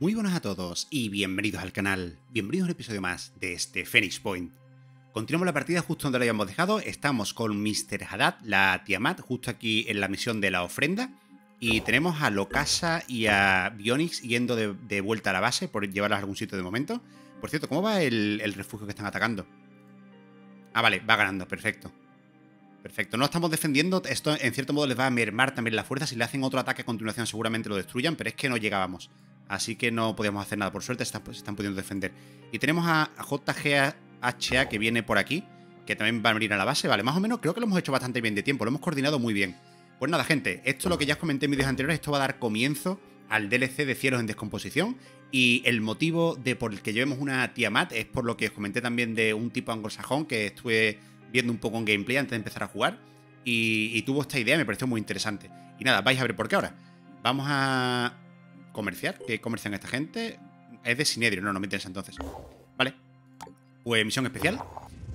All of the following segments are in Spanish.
Muy buenas a todos y bienvenidos al canal, bienvenidos a un episodio más de este Phoenix Point. Continuamos la partida justo donde la habíamos dejado, estamos con Mr. Haddad, la Tiamat, justo aquí en la misión de la ofrenda, y tenemos a Lokasa y a Bionix yendo de, vuelta a la base por llevarlas a algún sitio de momento. Por cierto, ¿cómo va el, el refugio que están atacando? Ah, vale, va ganando, perfecto. Perfecto, no estamos defendiendo, esto en cierto modo les va a mermar también la fuerza, si le hacen otro ataque a continuación seguramente lo destruyan, pero es que no llegábamos. Así que no podíamos hacer nada, por suerte se están, pudiendo defender. Y tenemos a JGHA que viene por aquí, que también va a venir a la base, vale, más o menos creo que lo hemos hecho bastante bien de tiempo, lo hemos coordinado muy bien. Pues nada, gente, esto es lo que ya os comenté en vídeos anteriores, esto va a dar comienzo al DLC de Cielos en Descomposición y el motivo de por el que llevemos una Tiamat es por lo que os comenté también de un tipo anglosajón que estuve viendo un poco en gameplay antes de empezar a jugar. Y, tuvo esta idea, me pareció muy interesante. Y nada, vais a ver por qué ahora. Vamos a comerciar. ¿Qué comercian esta gente? Es de Sinedrio, no, no me interesa entonces. Vale. Pues misión especial.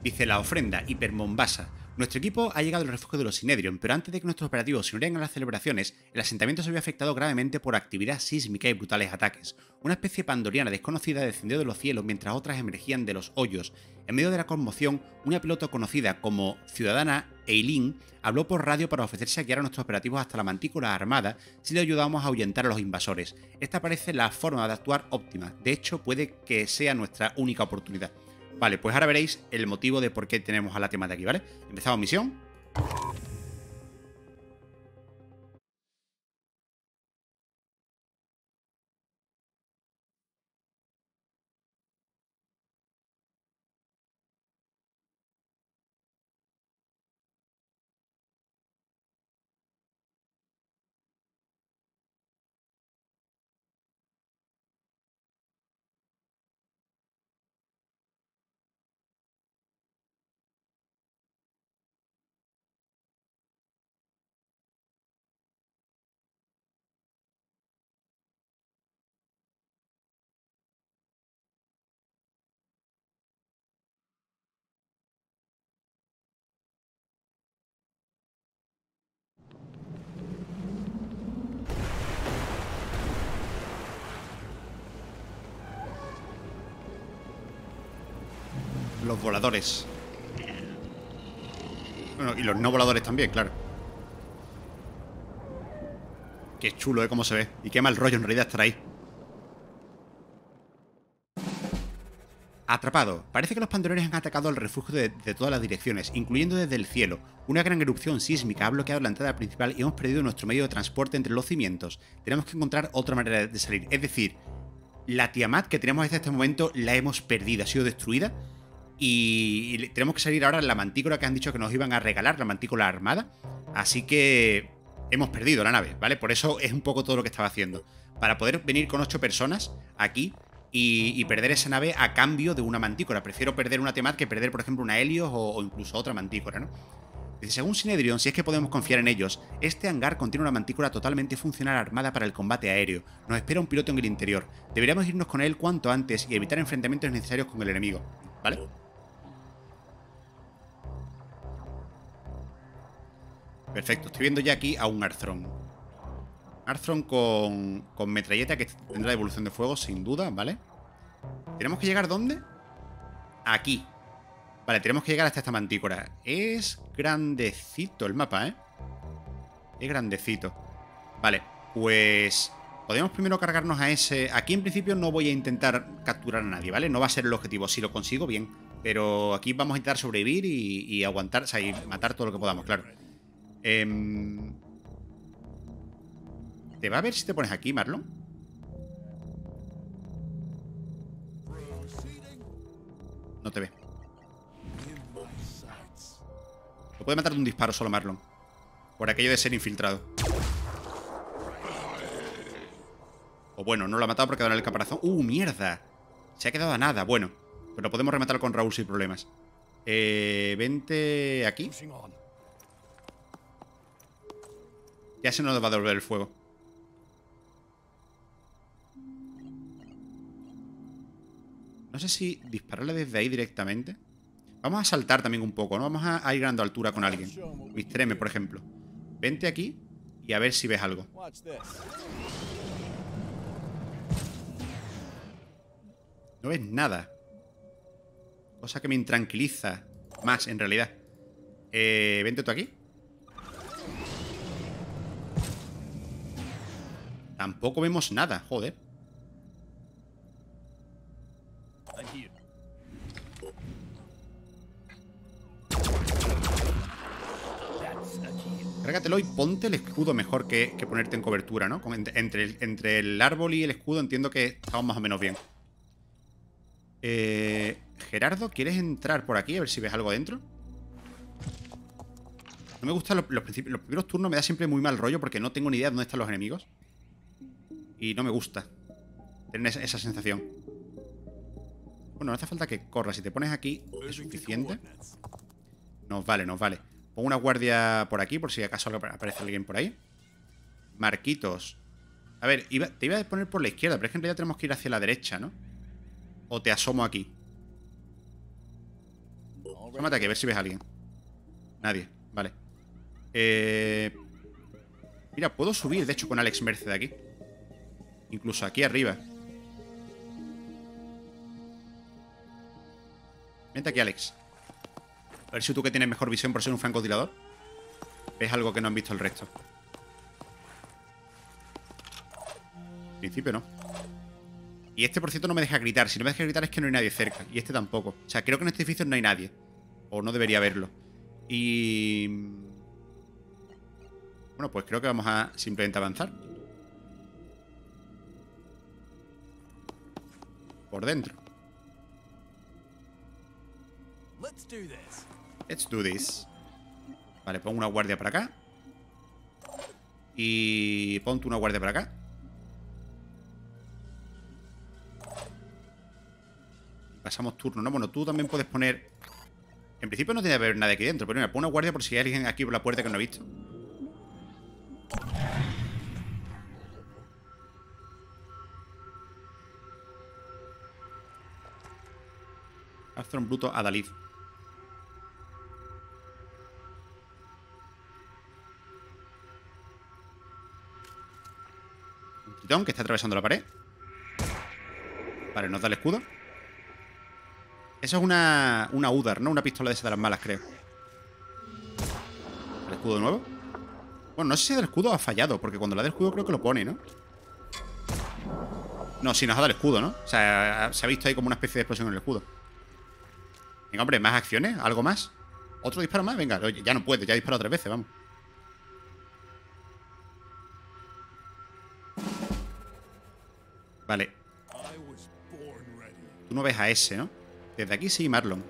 Dice la ofrenda hipermombasa nuestro equipo ha llegado al refugio de los Sinedrion, pero antes de que nuestros operativos se unieran a las celebraciones, el asentamiento se había afectado gravemente por actividad sísmica y brutales ataques. Una especie pandoriana desconocida descendió de los cielos mientras otras emergían de los hoyos. En medio de la conmoción, una piloto conocida como Ciudadana Eileen habló por radio para ofrecerse a guiar a nuestros operativos hasta la mantícula armada si le ayudábamos a ahuyentar a los invasores. Esta parece la forma de actuar óptima, de hecho puede que sea nuestra única oportunidad. Vale, pues ahora veréis el motivo de por qué tenemos a la de aquí, ¿vale? Empezamos misión. Los voladores. Bueno, y los no voladores también, claro. Qué chulo, ¿eh? Cómo se ve. Y qué mal rollo en realidad estar ahí. Atrapado. Parece que los pandorones han atacado el refugio de, de, todas las direcciones, incluyendo desde el cielo. Una gran erupción sísmica ha bloqueado la entrada principal y hemos perdido nuestro medio de transporte entre los cimientos. Tenemos que encontrar otra manera de salir. Es decir, la Tiamat que tenemos hasta este momento la hemos perdido, ha sido destruida. Y, tenemos que salir ahora en la mantícora que han dicho que nos iban a regalar, la mantícora armada. Así que hemos perdido la nave, ¿vale? Por eso es un poco todo lo que estaba haciendo. Para poder venir con ocho personas aquí y, perder esa nave a cambio de una mantícora. Prefiero perder una Temat que perder, por ejemplo, una Helios o, incluso otra mantícora, ¿no? según Sinedrion, si es que podemos confiar en ellos, este hangar contiene una mantícora totalmente funcional armada para el combate aéreo. Nos espera un piloto en el interior. Deberíamos irnos con él cuanto antes y evitar enfrentamientos necesarios con el enemigo, ¿vale? Perfecto, estoy viendo ya aquí a un Arthron. Arthron con, con metralleta que tendrá evolución de fuego, sin duda, ¿vale? ¿Tenemos que llegar dónde? Aquí. Vale, tenemos que llegar hasta esta mantícora. Es grandecito el mapa, ¿eh? Es grandecito. Vale, pues... Podemos primero cargarnos a ese... Aquí en principio no voy a intentar capturar a nadie, ¿vale? No va a ser el objetivo. Si lo consigo, bien. Pero aquí vamos a intentar sobrevivir y, y aguantar, o sea, y matar todo lo que podamos, claro. Em, ¿Te va a ver si te pones aquí, Marlon? No te ve. Lo puede matar de un disparo solo Marlon. Por aquello de ser infiltrado. O bueno, no lo ha matado porque ha dado el caparazón. ¡Uh, mierda! Se ha quedado a nada. Bueno, pero podemos rematar con Raúl sin problemas. Eh, vente aquí. Ya se nos va a devolver el fuego. No sé si dispararle desde ahí directamente. Vamos a saltar también un poco, ¿no? Vamos a, ir ganando altura con alguien. Mr. M, por ejemplo. Vente aquí y a ver si ves algo. No ves nada. Cosa que me intranquiliza más, en realidad. Eh, vente tú aquí. Tampoco vemos nada, joder. Cárgatelo y ponte el escudo mejor que, ponerte en cobertura, ¿no? Entre el, entre el árbol y el escudo entiendo que estamos más o menos bien. Eh, Gerardo, ¿quieres entrar por aquí a ver si ves algo dentro? No me gustan los, los primeros turnos, me da siempre muy mal rollo porque no tengo ni idea de dónde están los enemigos. Y no me gusta tener esa, sensación. Bueno, no hace falta que corras. Si te pones aquí es suficiente. Nos vale, nos vale. Pongo una guardia por aquí, por si acaso aparece alguien por ahí. Marquitos. A ver, te iba a poner por la izquierda, pero es que en realidad tenemos que ir hacia la derecha, ¿no? O te asomo aquí. Asómate aquí, a ver si ves a alguien. Nadie, vale. Eh... Mira, puedo subir, de hecho, con Alex Merced aquí. Incluso aquí arriba. Vente aquí, Alex. A ver si tú que tienes mejor visión por ser un francotirador. Ves algo que no han visto el resto. En principio no. Y este, por cierto, no me deja gritar. Si no me deja gritar es que no hay nadie cerca. Y este tampoco. O sea, creo que en este edificio no hay nadie. O no debería haberlo. Y... Bueno, pues creo que vamos a simplemente avanzar. Por dentro. Let's do this. Let's do this. Vale, pongo una guardia para acá. Y ponte una guardia para acá. pasamos turno, ¿no? Bueno, tú también puedes poner... En principio no tiene que haber nadie aquí dentro, pero mira, pon una guardia por si hay alguien aquí por la puerta que no he visto. Un Bruto a Dalí. que está atravesando la pared. Vale, nos da el escudo. Eso es una, una Udar, ¿no? Una pistola de esas de las malas, creo. ¿El escudo nuevo? Bueno, no sé si el escudo ha fallado, porque cuando le da el escudo creo que lo pone, ¿no? No, sí, nos ha dado el escudo, ¿no? O sea, se ha visto ahí como una especie de explosión en el escudo. Venga, hombre, más acciones, algo más. ¿Otro disparo más? Venga, ya no puede, ya ha disparado tres veces, vamos. Vale. Tú no ves a ese, ¿no? Desde aquí sí, Marlon.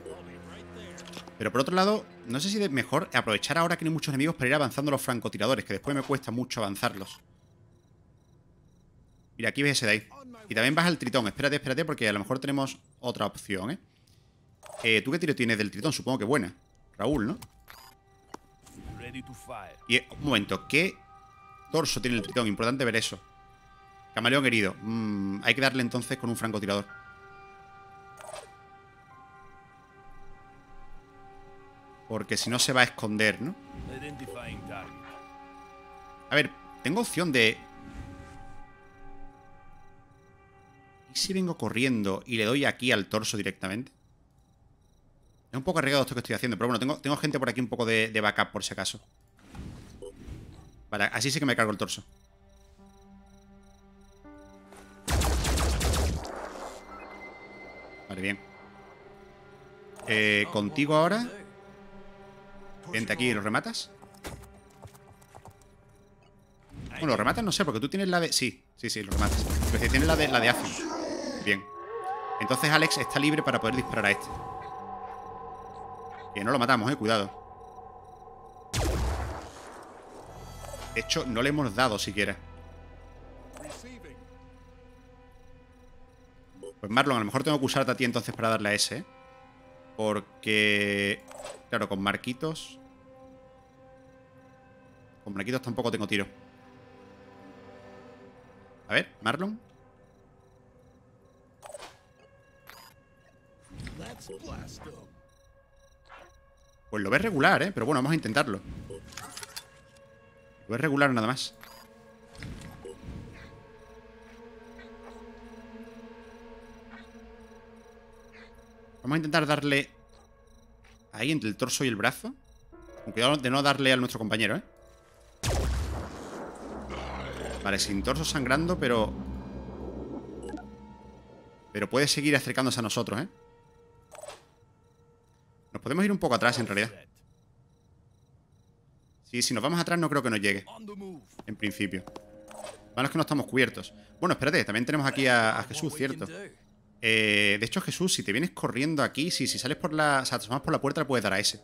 Pero por otro lado, no sé si es mejor aprovechar ahora que no hay muchos enemigos para ir avanzando los francotiradores, que después me cuesta mucho avanzarlos. Mira, aquí ves ese de ahí. Y también vas al tritón. Espérate, espérate, porque a lo mejor tenemos otra opción, ¿eh? Eh ¿Tú qué tiro tienes del tritón? Supongo que buena. Raúl, ¿no? Y, un momento, ¿qué torso tiene el tritón? Importante ver eso. Camaleón herido. Mm, hay que darle entonces con un francotirador. Porque si no se va a esconder, ¿no? A ver, tengo opción de... ¿Y si vengo corriendo y le doy aquí al torso directamente? Es un poco arriesgado esto que estoy haciendo, pero bueno, tengo, gente por aquí un poco de, de backup por si acaso. Vale, así sí que me cargo el torso. Vale, bien. Eh, contigo ahora. Vente aquí y lo rematas. Bueno, lo rematas no sé, porque tú tienes la de... Sí, sí, sí, lo rematas. Pero si tienes la de, la de Bien. Entonces Alex está libre para poder disparar a este. Que no lo matamos, eh, cuidado. De hecho, no le hemos dado siquiera. Pues Marlon, a lo mejor tengo que usarte a ti entonces para darle a ese, ¿eh? Porque... Claro, con Marquitos... Con Marquitos tampoco tengo tiro. A ver, Marlon. Pues lo ves regular, ¿eh? Pero bueno, vamos a intentarlo. Lo ves regular nada más. Vamos a intentar darle ahí entre el torso y el brazo. Con cuidado de no darle a nuestro compañero, ¿eh? Vale, sin torso sangrando, pero... Pero puede seguir acercándose a nosotros, ¿eh? Nos podemos ir un poco atrás, en realidad. Sí, si nos vamos atrás no creo que nos llegue. En principio. Malo es que no estamos cubiertos. Bueno, espérate, también tenemos aquí a, Jesús, ¿cierto? Eh, de hecho, Jesús, si te vienes corriendo aquí, si, sales por la. O sea, por la puerta, le puedes dar a ese.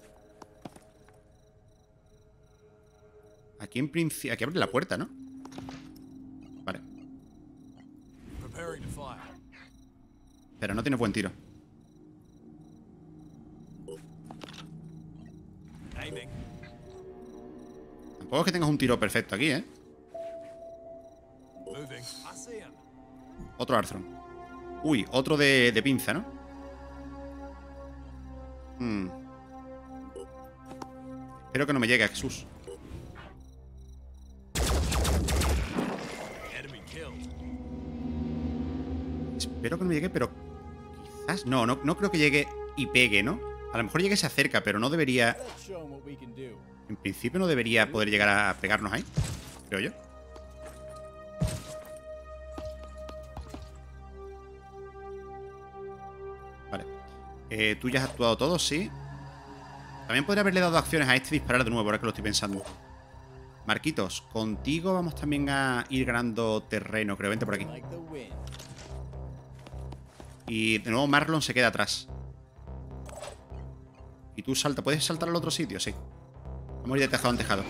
Aquí en principio. Aquí abre la puerta, ¿no? Vale. Pero no tiene buen tiro. Tampoco que tengas un tiro perfecto aquí, ¿eh? Otro Arthron. Uy, otro de, pinza, ¿no? Hmm. Espero que no me llegue a Jesús. Espero que no me llegue, pero quizás... No, no, no creo que llegue y pegue, ¿no? A lo mejor llegue se acerca, pero no debería... En principio no debería poder llegar a pegarnos ahí, creo yo. Eh, tú ya has actuado todo, sí. También podría haberle dado acciones a este disparar de nuevo, ahora que lo estoy pensando. Marquitos, contigo vamos también a ir ganando terreno, creo. Vente por aquí. Y de nuevo Marlon se queda atrás. Y tú salta. ¿Puedes saltar al otro sitio? Sí. Vamos a ir de tejado en tejado.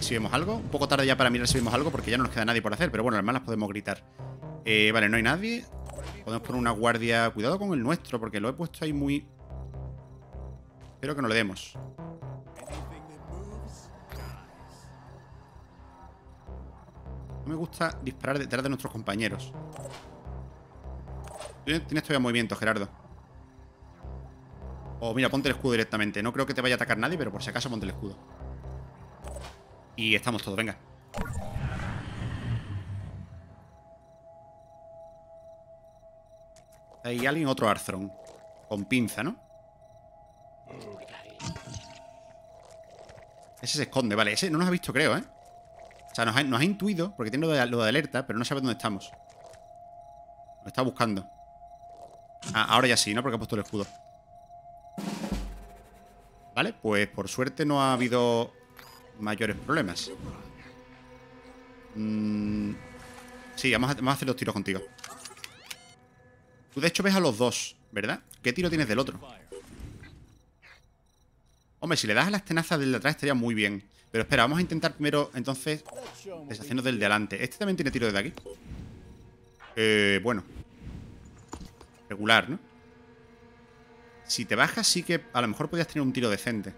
Si vemos algo. Un poco tarde ya para mirar si vemos algo porque ya no nos queda nadie por hacer. Pero bueno, las malas podemos gritar. Eh, vale, no hay nadie. Podemos poner una guardia. Cuidado con el nuestro, porque lo he puesto ahí muy... Espero que no le demos. No me gusta disparar detrás de nuestros compañeros. Tienes todavía movimiento, Gerardo. O mira, ponte el escudo directamente. No creo que te vaya a atacar nadie, pero por si acaso ponte el escudo. Y estamos todos, venga. Hay alguien, otro Arthron. Con pinza, ¿no? Ese se esconde, vale. Ese no nos ha visto, creo, ¿eh? O sea, nos ha, intuido, porque tiene lo de, alerta, pero no sabe dónde estamos. Lo está buscando. Ah, ahora ya sí, ¿no? Porque ha puesto el escudo. Vale, pues por suerte no ha habido mayores problemas. Mm, sí, vamos a hacer los tiros contigo. Tú de hecho ves a los dos, ¿verdad? ¿Qué tiro tienes del otro? Hombre, si le das a las tenazas del de atrás estaría muy bien. Pero espera, vamos a intentar primero, entonces, deshaciendo del de adelante. Este también tiene tiro desde aquí. Eh, bueno. Regular, ¿no? Si te bajas, sí que a lo mejor podrías tener un tiro decente.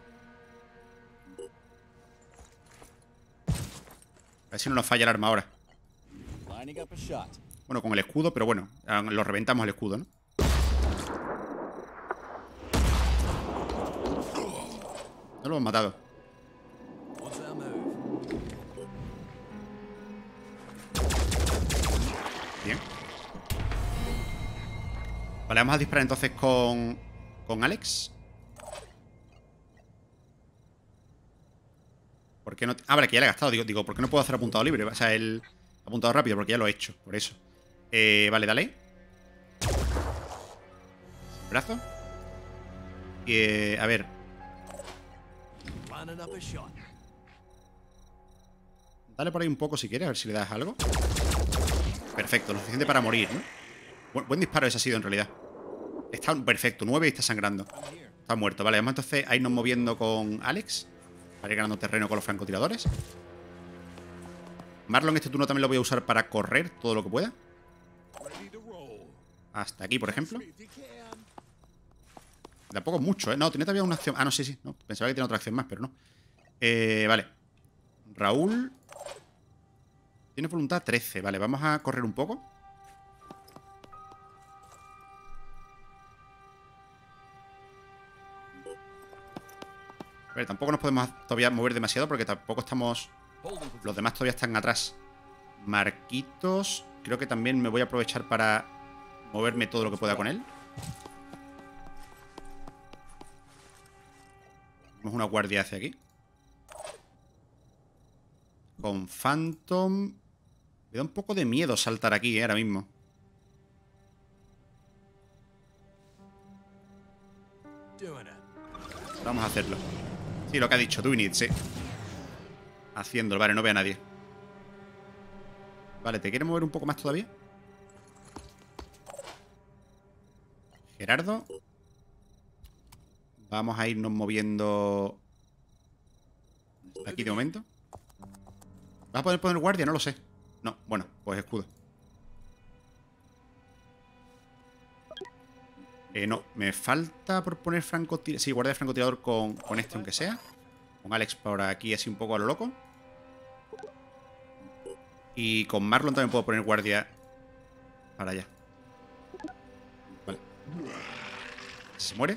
Ver si no nos falla el arma ahora. Bueno, con el escudo, pero bueno, ah, lo reventamos el escudo, ¿no? No lo hemos matado. Bien. Vale, vamos a disparar entonces con... Con Alex. ¿Por qué no...? Ah, vale, que ya le he gastado. Digo, digo, ¿por qué no puedo hacer apuntado libre? O sea, el apuntado rápido, porque ya lo he hecho, por eso. Eh, vale, dale. Brazo. Eh, a ver. Dale por ahí un poco si quieres, a ver si le das algo. Perfecto, lo suficiente para morir, ¿no? Buen, disparo ese ha sido en realidad. Está perfecto, 9 y está sangrando. Está muerto, vale. Vamos entonces a irnos moviendo con Alex. Para ir ganando terreno con los francotiradores. Marlon este turno también lo voy a usar para correr todo lo que pueda. Hasta aquí, por ejemplo. Tampoco mucho, ¿eh? No, tiene todavía una acción. Ah, no, sí, sí. Pensaba que tenía otra acción más, pero no. Eh, vale. Raúl. Tiene voluntad 13. Vale, vamos a correr un poco. Ver, tampoco nos podemos todavía mover demasiado porque tampoco estamos... Los demás todavía están atrás. Marquitos. Creo que también me voy a aprovechar para moverme todo lo que pueda con él. Tenemos una guardia hacia aquí. Con Phantom... Me da un poco de miedo saltar aquí, eh, ahora mismo. Vamos a hacerlo. Sí, lo que ha dicho, doing sí. Haciéndolo, vale, no ve a nadie. Vale, ¿te quieres mover un poco más todavía? Gerardo. Vamos a irnos moviendo... Aquí de momento. ¿Vas a poder poner guardia? No lo sé. No, bueno, pues escudo. Eh, no, me falta por poner francotirador. Sí, guardia de francotirador con, con este, aunque sea. Con Alex por aquí, así un poco a lo loco. Y con Marlon también puedo poner guardia para allá. Vale. Se muere.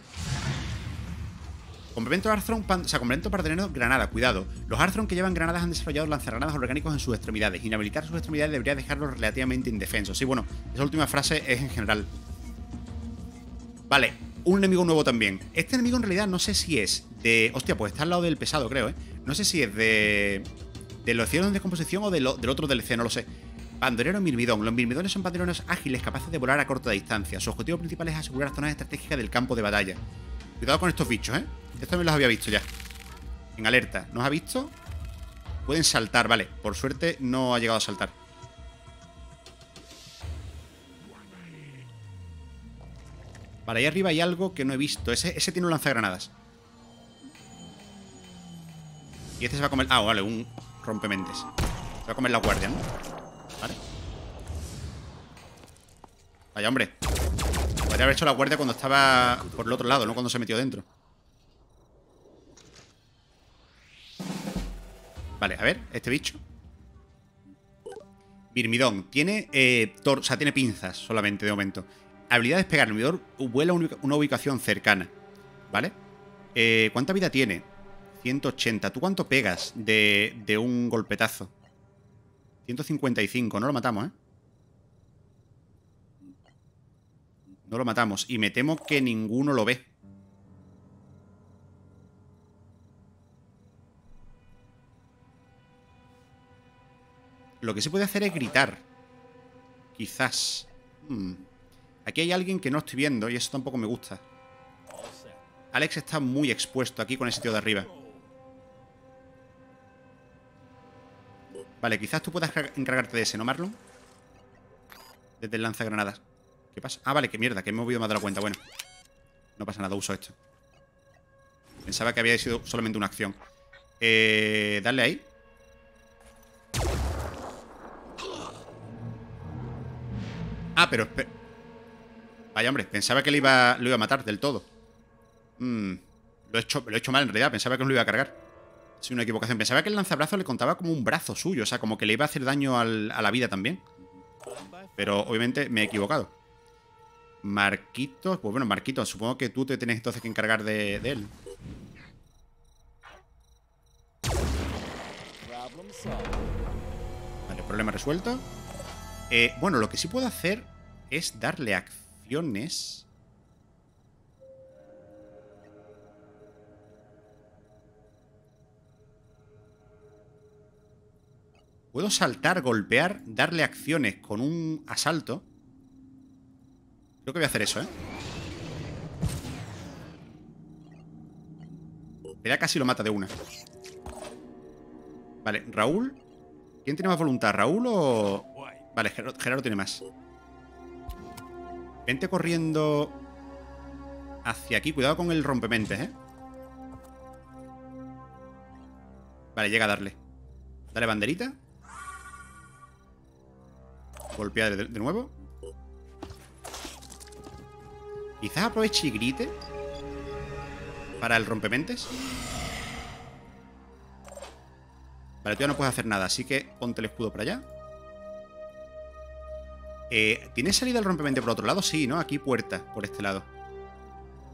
Complemento Arthron, o sea, complemento para tener granada, cuidado. Los Arthron que llevan granadas han desarrollado lanzagranadas orgánicos en sus extremidades. Inhabilitar sus extremidades debería dejarlos relativamente indefensos. Sí, bueno, esa última frase es en general. Vale, un enemigo nuevo también. Este enemigo en realidad no sé si es de... Hostia, pues está al lado del pesado, creo, ¿eh? No sé si es de... De los cielos de descomposición o del otro DLC, no lo sé. Bandolero Mirmidón. Los Mirmidones son bandoleros ágiles capaces de volar a corta distancia. Su objetivo principal es asegurar zonas estratégicas del campo de batalla. Cuidado con estos bichos, ¿eh? Estos también los había visto ya. En alerta. ¿Nos ha visto? Pueden saltar, vale. Por suerte no ha llegado a saltar. Vale, ahí arriba hay algo que no he visto. Ese, ese tiene un lanzagranadas. Y este se va a comer... Ah, vale, un rompementes. Se va a comer la guardia, ¿no? Vale. Vaya, hombre. Podría haber hecho la guardia cuando estaba por el otro lado, no cuando se metió dentro. Vale, a ver, este bicho. Birmidón. Tiene, eh, o sea, tiene pinzas solamente de momento. Habilidad de despegar. El Birmidón vuela una ubicación cercana. ¿Vale? Eh, ¿Cuánta vida tiene? 180. ¿Tú cuánto pegas de, de un golpetazo? 155. No lo matamos, ¿eh? No lo matamos. Y me temo que ninguno lo ve. Lo que se puede hacer es gritar. Quizás. Hmm. Aquí hay alguien que no estoy viendo y eso tampoco me gusta. Alex está muy expuesto aquí con ese tío de arriba. Vale, quizás tú puedas encargarte de ese, ¿no, Marlon? Desde el lanzagranadas. ¿Qué pasa? Ah, vale, qué mierda, que me he movido más de la cuenta. Bueno, no pasa nada, uso esto. Pensaba que había sido solamente una acción. Eh, darle ahí. Ah, pero... Vaya, hombre, pensaba que le iba, lo iba a matar del todo. Mm, lo, he hecho, mal en realidad, pensaba que no lo iba a cargar. Es una equivocación. Pensaba que el lanzabrazo le contaba como un brazo suyo, o sea, como que le iba a hacer daño a la vida también. Pero obviamente me he equivocado. Marquitos, pues bueno, Marquitos, supongo que tú te tienes entonces que encargar de, él. Vale, problema resuelto. Eh, bueno, lo que sí puedo hacer es darle acciones. Puedo saltar, golpear, darle acciones con un asalto. Creo que voy a hacer eso, ¿eh? Ya casi lo mata de una. Vale, Raúl. ¿Quién tiene más voluntad? ¿Raúl o...? Vale, Gerardo, tiene más. Vente corriendo hacia aquí. Cuidado con el rompementes, ¿eh? Vale, llega a darle. Dale banderita. Golpea de, de nuevo. Quizás aproveche y grite. Para el rompementes. Vale, tú ya no puedes hacer nada, así que ponte el escudo para allá. Eh, ¿Tiene salida el rompimiento por otro lado? Sí, ¿no? Aquí puerta, por este lado.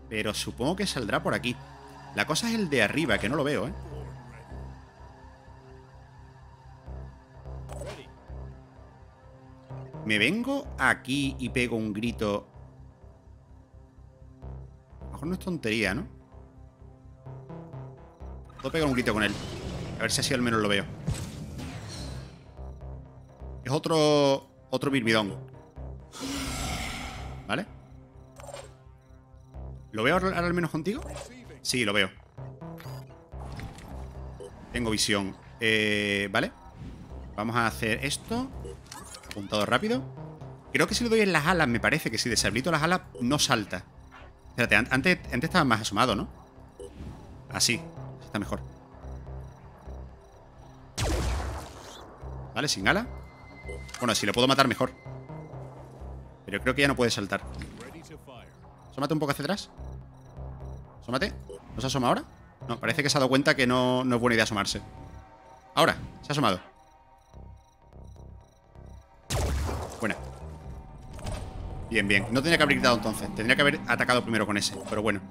Pero supongo que saldrá por aquí. La cosa es el de arriba, que no lo veo, ¿eh? Me vengo aquí y pego un grito. A lo mejor no es tontería, ¿no? Puedo pegar un grito con él. A ver si así al menos lo veo. Es otro... Otro birmidón. ¿Vale? ¿Lo veo ahora al menos contigo? Sí, lo veo. Tengo visión. Eh, ¿Vale? Vamos a hacer esto. Apuntado rápido. Creo que si le doy en las alas, me parece que si deshabilito las alas, no salta. Espérate, antes, antes estaba más asomado, ¿no? Así. Está mejor. Vale, sin ala. Bueno, si le puedo matar, mejor. Pero creo que ya no puede saltar. Asómate un poco hacia atrás. Asómate. ¿No se asoma ahora? No, parece que se ha dado cuenta que no, no es buena idea asomarse. Ahora, se ha asomado. Buena. Bien, bien. No tenía que haber gritado entonces. Tendría que haber atacado primero con ese. Pero bueno.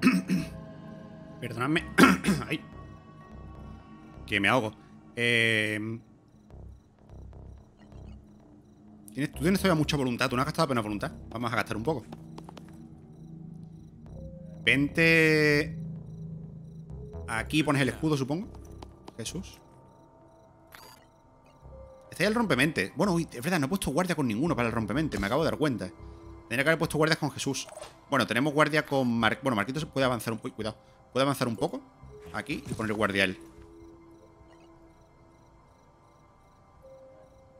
Perdonadme. Ay. Que me ahogo. Eh... ¿Tienes, tú tienes todavía mucha voluntad. Tú no has gastado apenas voluntad. Vamos a gastar un poco. Vente... Aquí pones el escudo, supongo. Jesús. Está ahí el rompemente. Bueno, es verdad, no he puesto guardia con ninguno para el rompemente. Me acabo de dar cuenta. Tendría que haber puesto guardias con Jesús. Bueno, tenemos guardia con... Mar... Bueno, Marquito se puede avanzar un poco. Cuidado. Puede avanzar un poco. Aquí y poner guardia a él.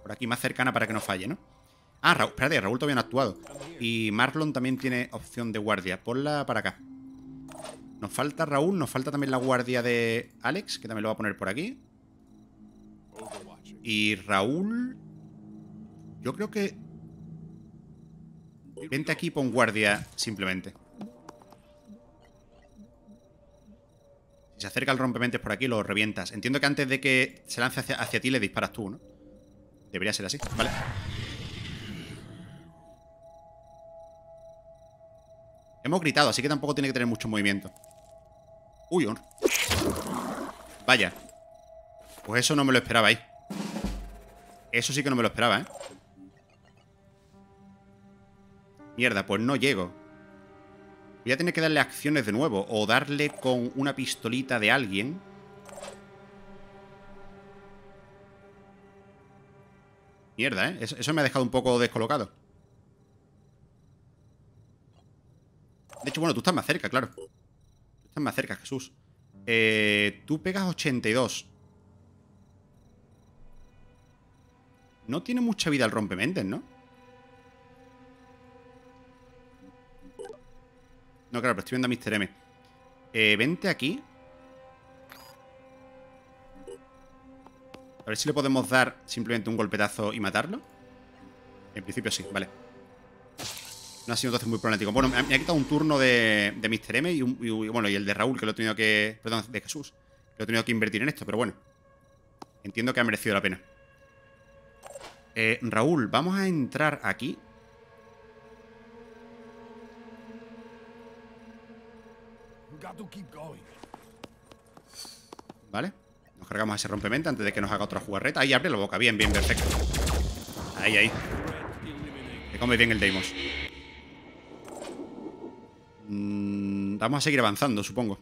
Por aquí más cercana para que no falle, ¿no? Ah, Raúl, espérate, Raúl todavía no ha actuado. Y Marlon también tiene opción de guardia. Ponla para acá. Nos falta Raúl, nos falta también la guardia de Alex, que también lo va a poner por aquí. Y Raúl... Yo creo que... Vente aquí y pon guardia simplemente. Si se acerca el rompementes por aquí, lo revientas. Entiendo que antes de que se lance hacia, hacia ti, le disparas tú, ¿no? Debería ser así, vale. Hemos gritado, así que tampoco tiene que tener mucho movimiento. Uy, Vaya. Pues eso no me lo esperaba ahí. Eso sí que no me lo esperaba, ¿eh? Mierda, pues no llego. Voy a tener que darle acciones de nuevo. O darle con una pistolita de alguien. Mierda, ¿eh? Eso, me ha dejado un poco descolocado. De hecho, bueno, tú estás más cerca, claro. Tú estás más cerca, Jesús. Eh, tú pegas 82. No tiene mucha vida el rompementes, ¿no? No, claro, pero estoy viendo a Mr. M. Eh, vente aquí. Ver si le podemos dar simplemente un golpetazo y matarlo. En principio sí, vale. No ha sido entonces muy problemático. Bueno, me ha, quitado un turno de, de Mr. M y, bueno, y el de Raúl, que lo he tenido que... Perdón, de Jesús. Que lo he tenido que invertir en esto, pero bueno. Entiendo que ha merecido la pena. Eh, Raúl, vamos a entrar aquí. Vale. Cargamos ese rompemento antes de que nos haga otra jugarreta. Ahí abre la boca. Bien, bien, perfecto. Ahí, ahí. Me come bien el Deimos. Mm, vamos a seguir avanzando, supongo.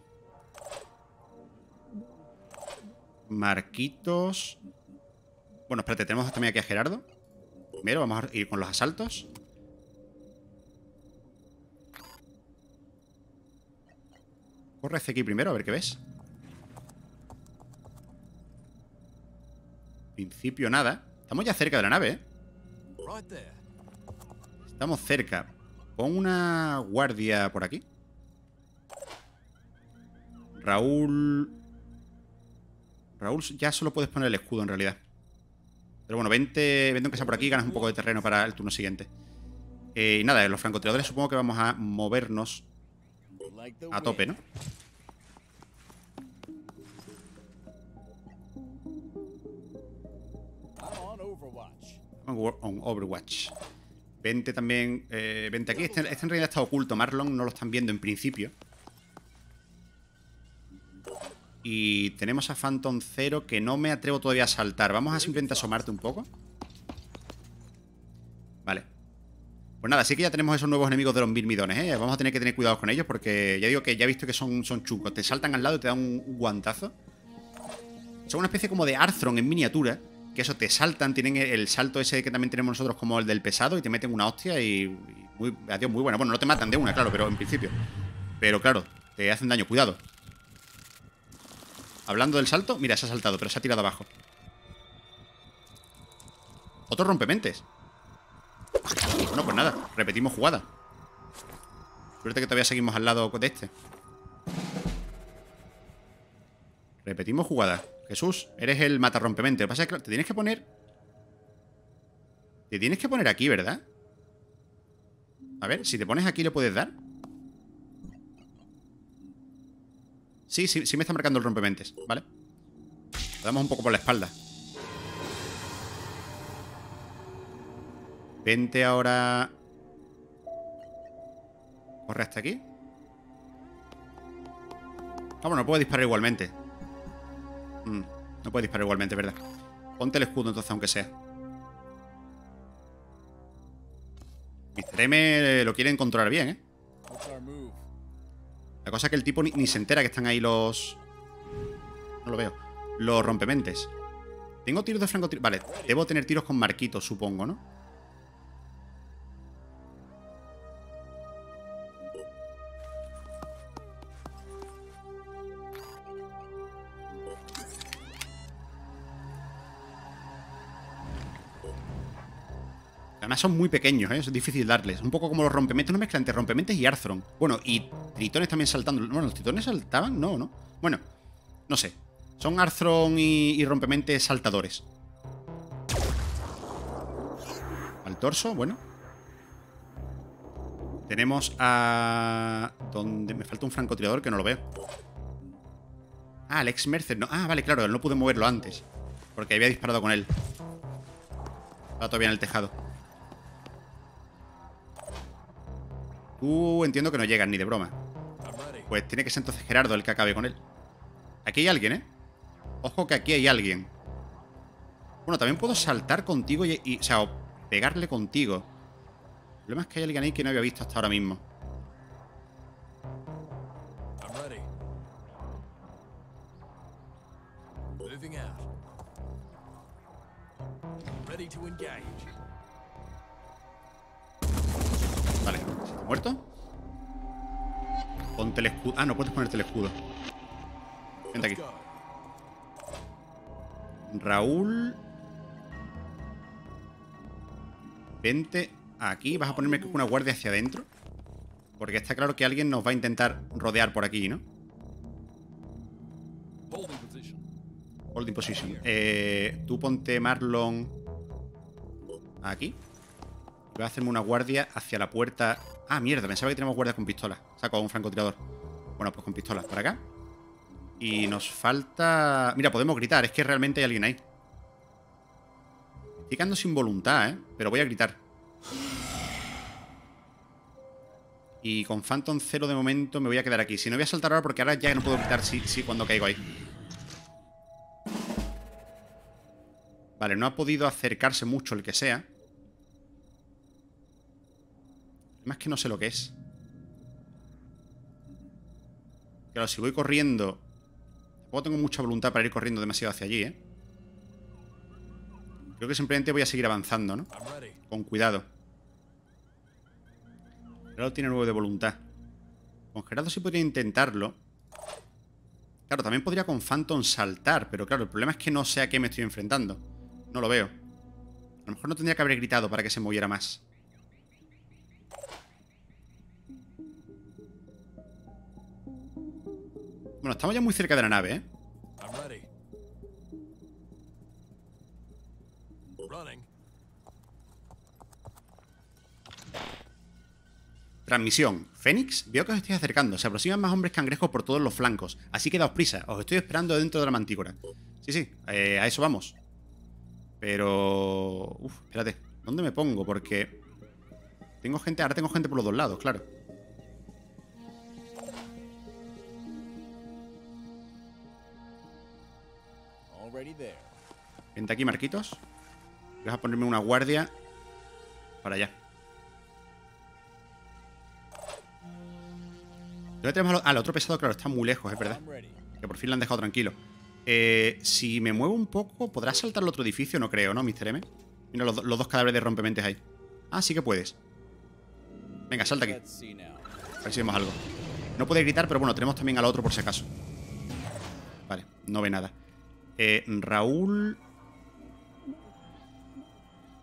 Marquitos. Bueno, espérate, tenemos también aquí a Gerardo. Primero vamos a ir con los asaltos. Corre hacia aquí primero, a ver qué ves. Principio nada. Estamos ya cerca de la nave, ¿eh? Estamos cerca. Pon una guardia por aquí. Raúl... Raúl ya solo puedes poner el escudo en realidad. Pero bueno, vente, vente aunque sea por aquí ganas un poco de terreno para el turno siguiente. Eh, y nada, los francotiradores supongo que vamos a movernos a tope, ¿no? On Overwatch. Vente también. Eh, vente aquí. Este, este, en realidad está oculto. Marlon no lo están viendo en principio. Y tenemos a Phantom Zero que no me atrevo todavía a saltar. Vamos a simplemente asomarte un poco. Vale. Pues nada, sí que ya tenemos esos nuevos enemigos de los mirmidones, ¿eh? Vamos a tener que tener cuidado con ellos porque ya digo que ya he visto que son, son chungos. Te saltan al lado y te dan un guantazo. Son una especie como de Arthron en miniatura. Que eso, te saltan, tienen el salto ese que también tenemos nosotros como el del pesado y te meten una hostia y... muy, adiós, muy buena. Bueno, no te matan de una, claro, pero en principio. Pero claro, te hacen daño, cuidado. Hablando del salto, mira, se ha saltado, pero se ha tirado abajo. Otro rompementes. Bueno, pues nada, repetimos jugada. Suerte que todavía seguimos al lado de este. Repetimos jugada. Jesús, eres el matarrompemente. Lo que pasa es que te tienes que poner... Te tienes que poner aquí, ¿verdad? A ver, si te pones aquí le puedes dar. Sí, sí, sí me está marcando el rompementes, ¿vale? Le damos un poco por la espalda. Vente ahora... Corre hasta aquí. Ah, bueno, no puedo disparar igualmente. Mm, no puedo disparar igualmente, ¿verdad? Ponte el escudo entonces, aunque sea. Mr. M lo quieren controlar bien, ¿eh? La cosa es que el tipo ni, se entera que están ahí los... No lo veo. Los rompementes. Tengo tiros de francotirador. Vale, debo tener tiros con marquitos, supongo, ¿no? Además son muy pequeños, ¿eh? es difícil darles. Un poco como los rompementes, una mezcla entre rompementes y Arthron. Bueno, y tritones también saltando. Bueno, ¿los tritones saltaban? No, ¿no? Bueno, no sé. Son Arthron y, rompementes saltadores. Al torso, bueno. Tenemos a... ¿Dónde? Me falta un francotirador que no lo veo. Ah, Alex Mercer. No. Ah, vale, claro, no pude moverlo antes. Porque había disparado con él. Estaba todavía en el tejado. Tú entiendo que no llegas ni de broma. Pues tiene que ser entonces Gerardo el que acabe con él. Aquí hay alguien, ¿eh? Ojo que aquí hay alguien. Bueno, también puedo saltar contigo y, o sea, pegarle contigo. El problema es que hay alguien ahí que no había visto hasta ahora mismo. Vale, muerto? Ponte el escudo. Ah, no puedes ponerte el escudo. Vente aquí. Raúl. Vente aquí. Vas a ponerme una guardia hacia adentro. Porque está claro que alguien nos va a intentar rodear por aquí, ¿no? Holding position. Eh, tú ponte Marlon aquí. Voy a hacerme una guardia hacia la puerta... Ah, mierda, pensaba que teníamos guardia con pistola. Saco a un francotirador. Bueno, pues con pistolas. Para acá. Y nos falta... Mira, podemos gritar. Es que realmente hay alguien ahí. Estoy quedando sin voluntad, ¿eh? Pero voy a gritar. Y con Phantom 0 de momento me voy a quedar aquí. Si no voy a saltar ahora porque ahora ya no puedo gritar sí, sí cuando caigo ahí. Vale, no ha podido acercarse mucho el que sea. Más que no sé lo que es. Claro, si voy corriendo... Tampoco tengo mucha voluntad para ir corriendo demasiado hacia allí, ¿eh? Creo que simplemente voy a seguir avanzando, ¿no? Con cuidado. Gerardo tiene nuevo de voluntad. Con Gerardo sí podría intentarlo. Claro, también podría con Phantom saltar, pero claro, el problema es que no sé a qué me estoy enfrentando. No lo veo. A lo mejor no tendría que haber gritado para que se moviera más. Bueno, estamos ya muy cerca de la nave, ¿eh? Transmisión. Fénix, veo que os estoy acercando. Se aproximan más hombres cangrejos por todos los flancos. Así que daos prisa. Os estoy esperando dentro de la mantícora. Sí, sí. Eh, a eso vamos. Pero... Uf, espérate. ¿Dónde me pongo? Porque... Tengo gente... Ahora tengo gente por los dos lados, claro. Vente aquí, Marquitos. Vas a ponerme una guardia para allá. Todavía tenemos al, otro pesado, claro, está muy lejos, es verdad. Que por fin lo han dejado tranquilo. Eh, si me muevo un poco, podrás saltar el otro edificio? No creo, ¿no, Mr. M? Mira los, los dos cadáveres de rompementes ahí. Ah, sí que puedes. Venga, salta aquí. A ver si vemos algo. No puede gritar, pero bueno, tenemos también al otro por si acaso. Vale, no ve nada. Eh, Raúl...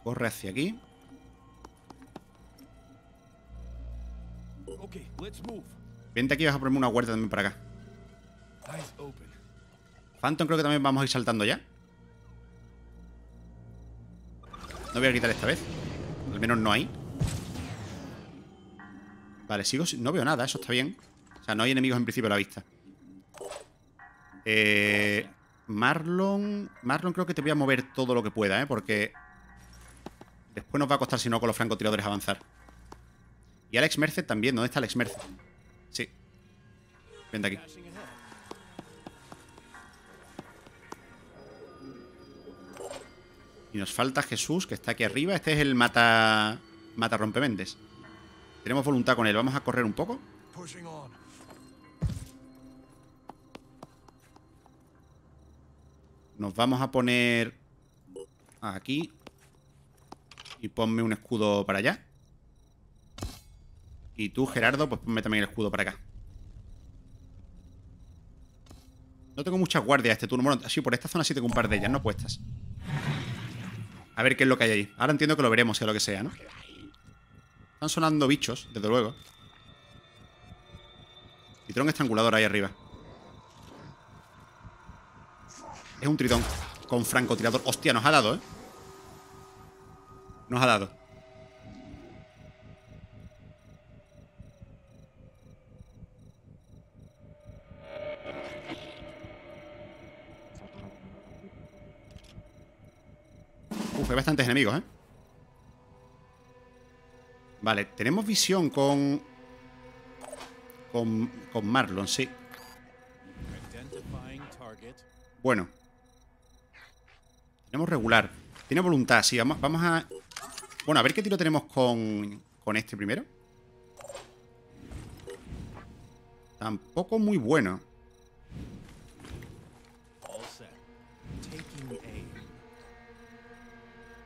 Corre hacia aquí. Vente aquí y vas a ponerme una guardia también para acá. Phantom creo que también vamos a ir saltando ya. No voy a gritar esta vez. Al menos no hay. Vale, sigo... No veo nada, eso está bien. O sea, no hay enemigos en principio a la vista. Eh... Marlon... Marlon creo que te voy a mover todo lo que pueda, ¿eh? Porque... Después nos va a costar, si no, con los francotiradores avanzar. Y Alex Merced también. ¿Dónde está Alex Merced? Sí. Vente aquí. Y nos falta Jesús, que está aquí arriba. Este es el mata... Mata rompementes. Tenemos voluntad con él. Vamos a correr un poco. Nos vamos a poner... Aquí. Y ponme un escudo para allá. Y tú, Gerardo, pues ponme también el escudo para acá. No tengo muchas guardias este turno. Bueno, sí, por esta zona sí tengo un par de ellas, no puestas. A ver qué es lo que hay ahí. Ahora entiendo que lo veremos, sea lo que sea, ¿no? Están sonando bichos, desde luego. Y tron estrangulador ahí arriba. Es un tritón con francotirador. Hostia, nos ha dado, ¿eh? Nos ha dado. Uf, hay bastantes enemigos, ¿eh? Vale, tenemos visión con... Con, con Marlon, sí. Bueno. Tenemos regular. Tiene voluntad, sí. Vamos, vamos a... Bueno, a ver qué tiro tenemos con, con este primero. Tampoco muy bueno.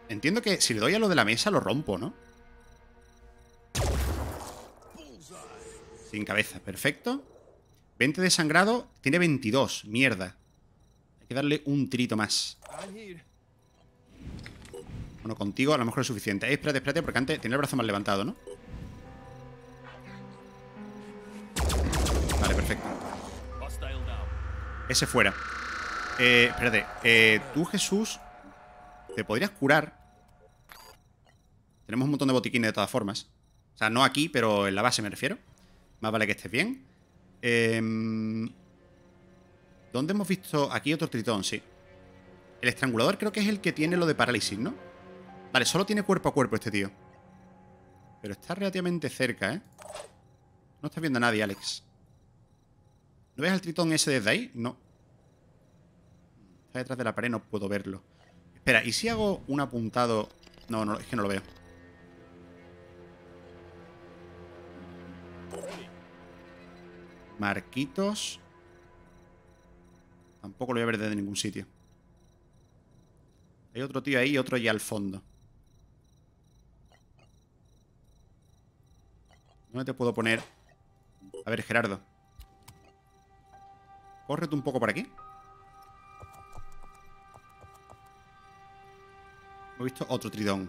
Entiendo que si le doy a lo de la mesa lo rompo, ¿no? Sin cabeza, perfecto 20 de sangrado, tiene 22 Mierda Hay que darle un trito más Bueno, contigo a lo mejor es suficiente eh, Espérate, espérate, porque antes tiene el brazo más levantado, ¿no? Vale, perfecto Ese fuera eh, espérate eh, Tú, Jesús Te podrías curar Tenemos un montón de botiquines de todas formas O sea, no aquí, pero en la base me refiero más vale que estés bien. Em, ¿Dónde hemos visto? Aquí otro tritón, sí. El estrangulador creo que es el que tiene lo de parálisis, ¿no? Vale, solo tiene cuerpo a cuerpo este tío. Pero está relativamente cerca, ¿eh? No estás viendo a nadie, Alex. ¿No ves al tritón ese desde ahí? No. Está detrás de la pared, no puedo verlo. Espera, ¿y si hago un apuntado? No, no, es que no lo veo. Marquitos. Tampoco lo voy a ver desde ningún sitio. Hay otro tío ahí y otro ya al fondo. ¿Dónde te puedo poner? A ver, Gerardo. Córrete un poco por aquí. He visto otro tridón.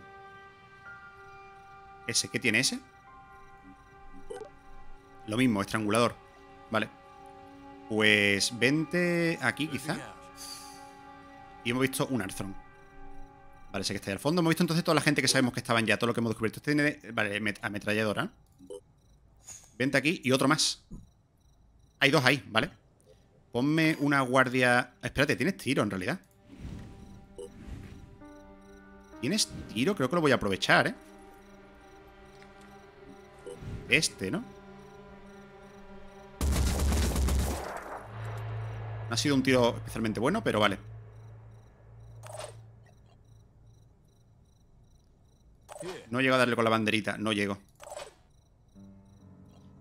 ¿Ese? ¿Qué tiene ese? Lo mismo, estrangulador. Vale. Pues vente aquí, quizá. Y hemos visto un Arthron. Vale, sé que está ahí al fondo. Hemos visto entonces toda la gente que sabemos que estaban ya, todo lo que hemos descubierto. Este tiene, vale, ametralladora. Vente aquí y otro más. Hay dos ahí, ¿vale? Ponme una guardia... Espérate, tienes tiro en realidad. ¿Tienes tiro? Creo que lo voy a aprovechar, ¿eh? Este, ¿no? No ha sido un tiro especialmente bueno, pero vale. No llego a darle con la banderita, no llego.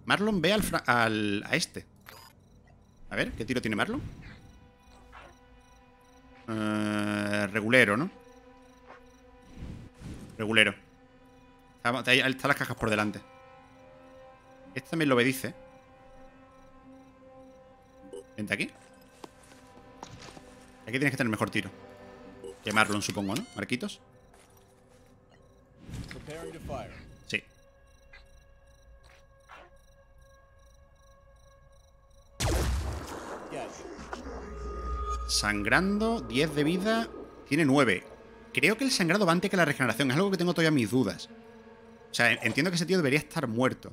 Marlon ve al, al, a este. A ver, ¿qué tiro tiene Marlon? Uh, regulero, ¿no? Regulero. Están las cajas por delante. Este también lo dice Vente aquí. Aquí tienes que tener mejor tiro. Que Marlon, supongo, ¿no? Marquitos. Sangrando, 10 de vida, tiene 9. Creo que el sangrado va antes que la regeneración. Es algo que tengo todavía mis dudas. O sea, entiendo que ese tío debería estar muerto.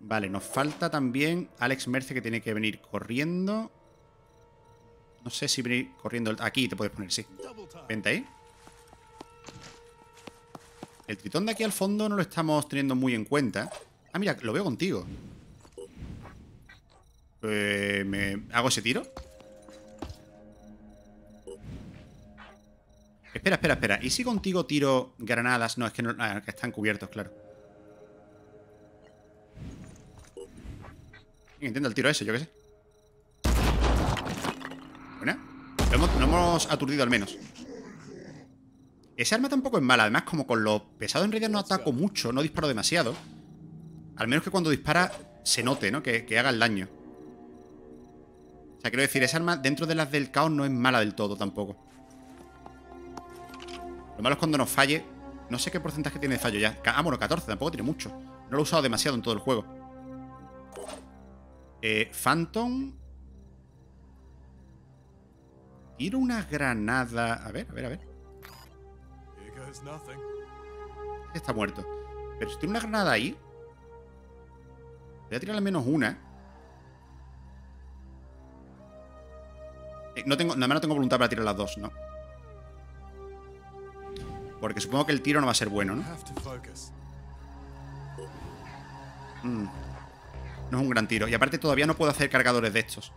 Vale, nos falta también Alex Merce que tiene que venir corriendo. No sé si venir corriendo... Aquí te puedes poner, sí. Vente ahí. El tritón de aquí al fondo no lo estamos teniendo muy en cuenta. Ah, mira, lo veo contigo. Eh, ¿Me hago ese tiro? Espera, espera, espera. ¿Y si contigo tiro granadas? No, es que, no, ah, que están cubiertos, claro. Intenta el tiro ese, yo qué sé. Buena. Lo hemos, aturdido al menos. Ese arma tampoco es mala. Además, como con lo pesado en realidad no ataco mucho, no disparo demasiado. Al menos que cuando dispara se note, ¿no? Que, haga el daño. O sea, quiero decir, esa arma dentro de las del caos no es mala del todo tampoco. Lo malo es cuando nos falle. No sé qué porcentaje tiene de fallo ya. Ah, bueno, 14, tampoco tiene mucho. No lo he usado demasiado en todo el juego. Eh, Phantom. Tiro una granada. A ver, a ver, a ver. Está muerto. Pero si tiene una granada ahí. Voy a tirar al menos una. No tengo, nada más no tengo voluntad para tirar las dos, ¿no? Porque supongo que el tiro no va a ser bueno, ¿no? Mm. No es un gran tiro. Y aparte todavía no puedo hacer cargadores de estos.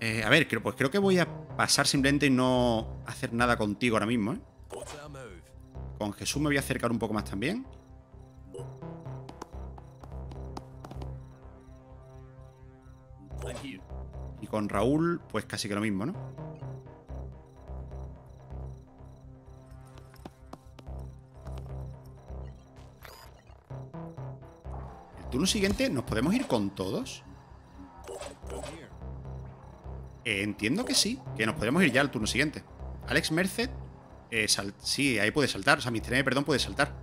Eh, a ver, pues creo que voy a pasar simplemente y no hacer nada contigo ahora mismo, ¿eh? Con Jesús me voy a acercar un poco más también. Con Raúl, pues casi que lo mismo, ¿no? El turno siguiente, ¿nos podemos ir con todos? Eh, entiendo que sí, que nos podemos ir ya al turno siguiente. Alex Merced, eh, sí, ahí puede saltar. O sea, Mr. perdón, puede saltar.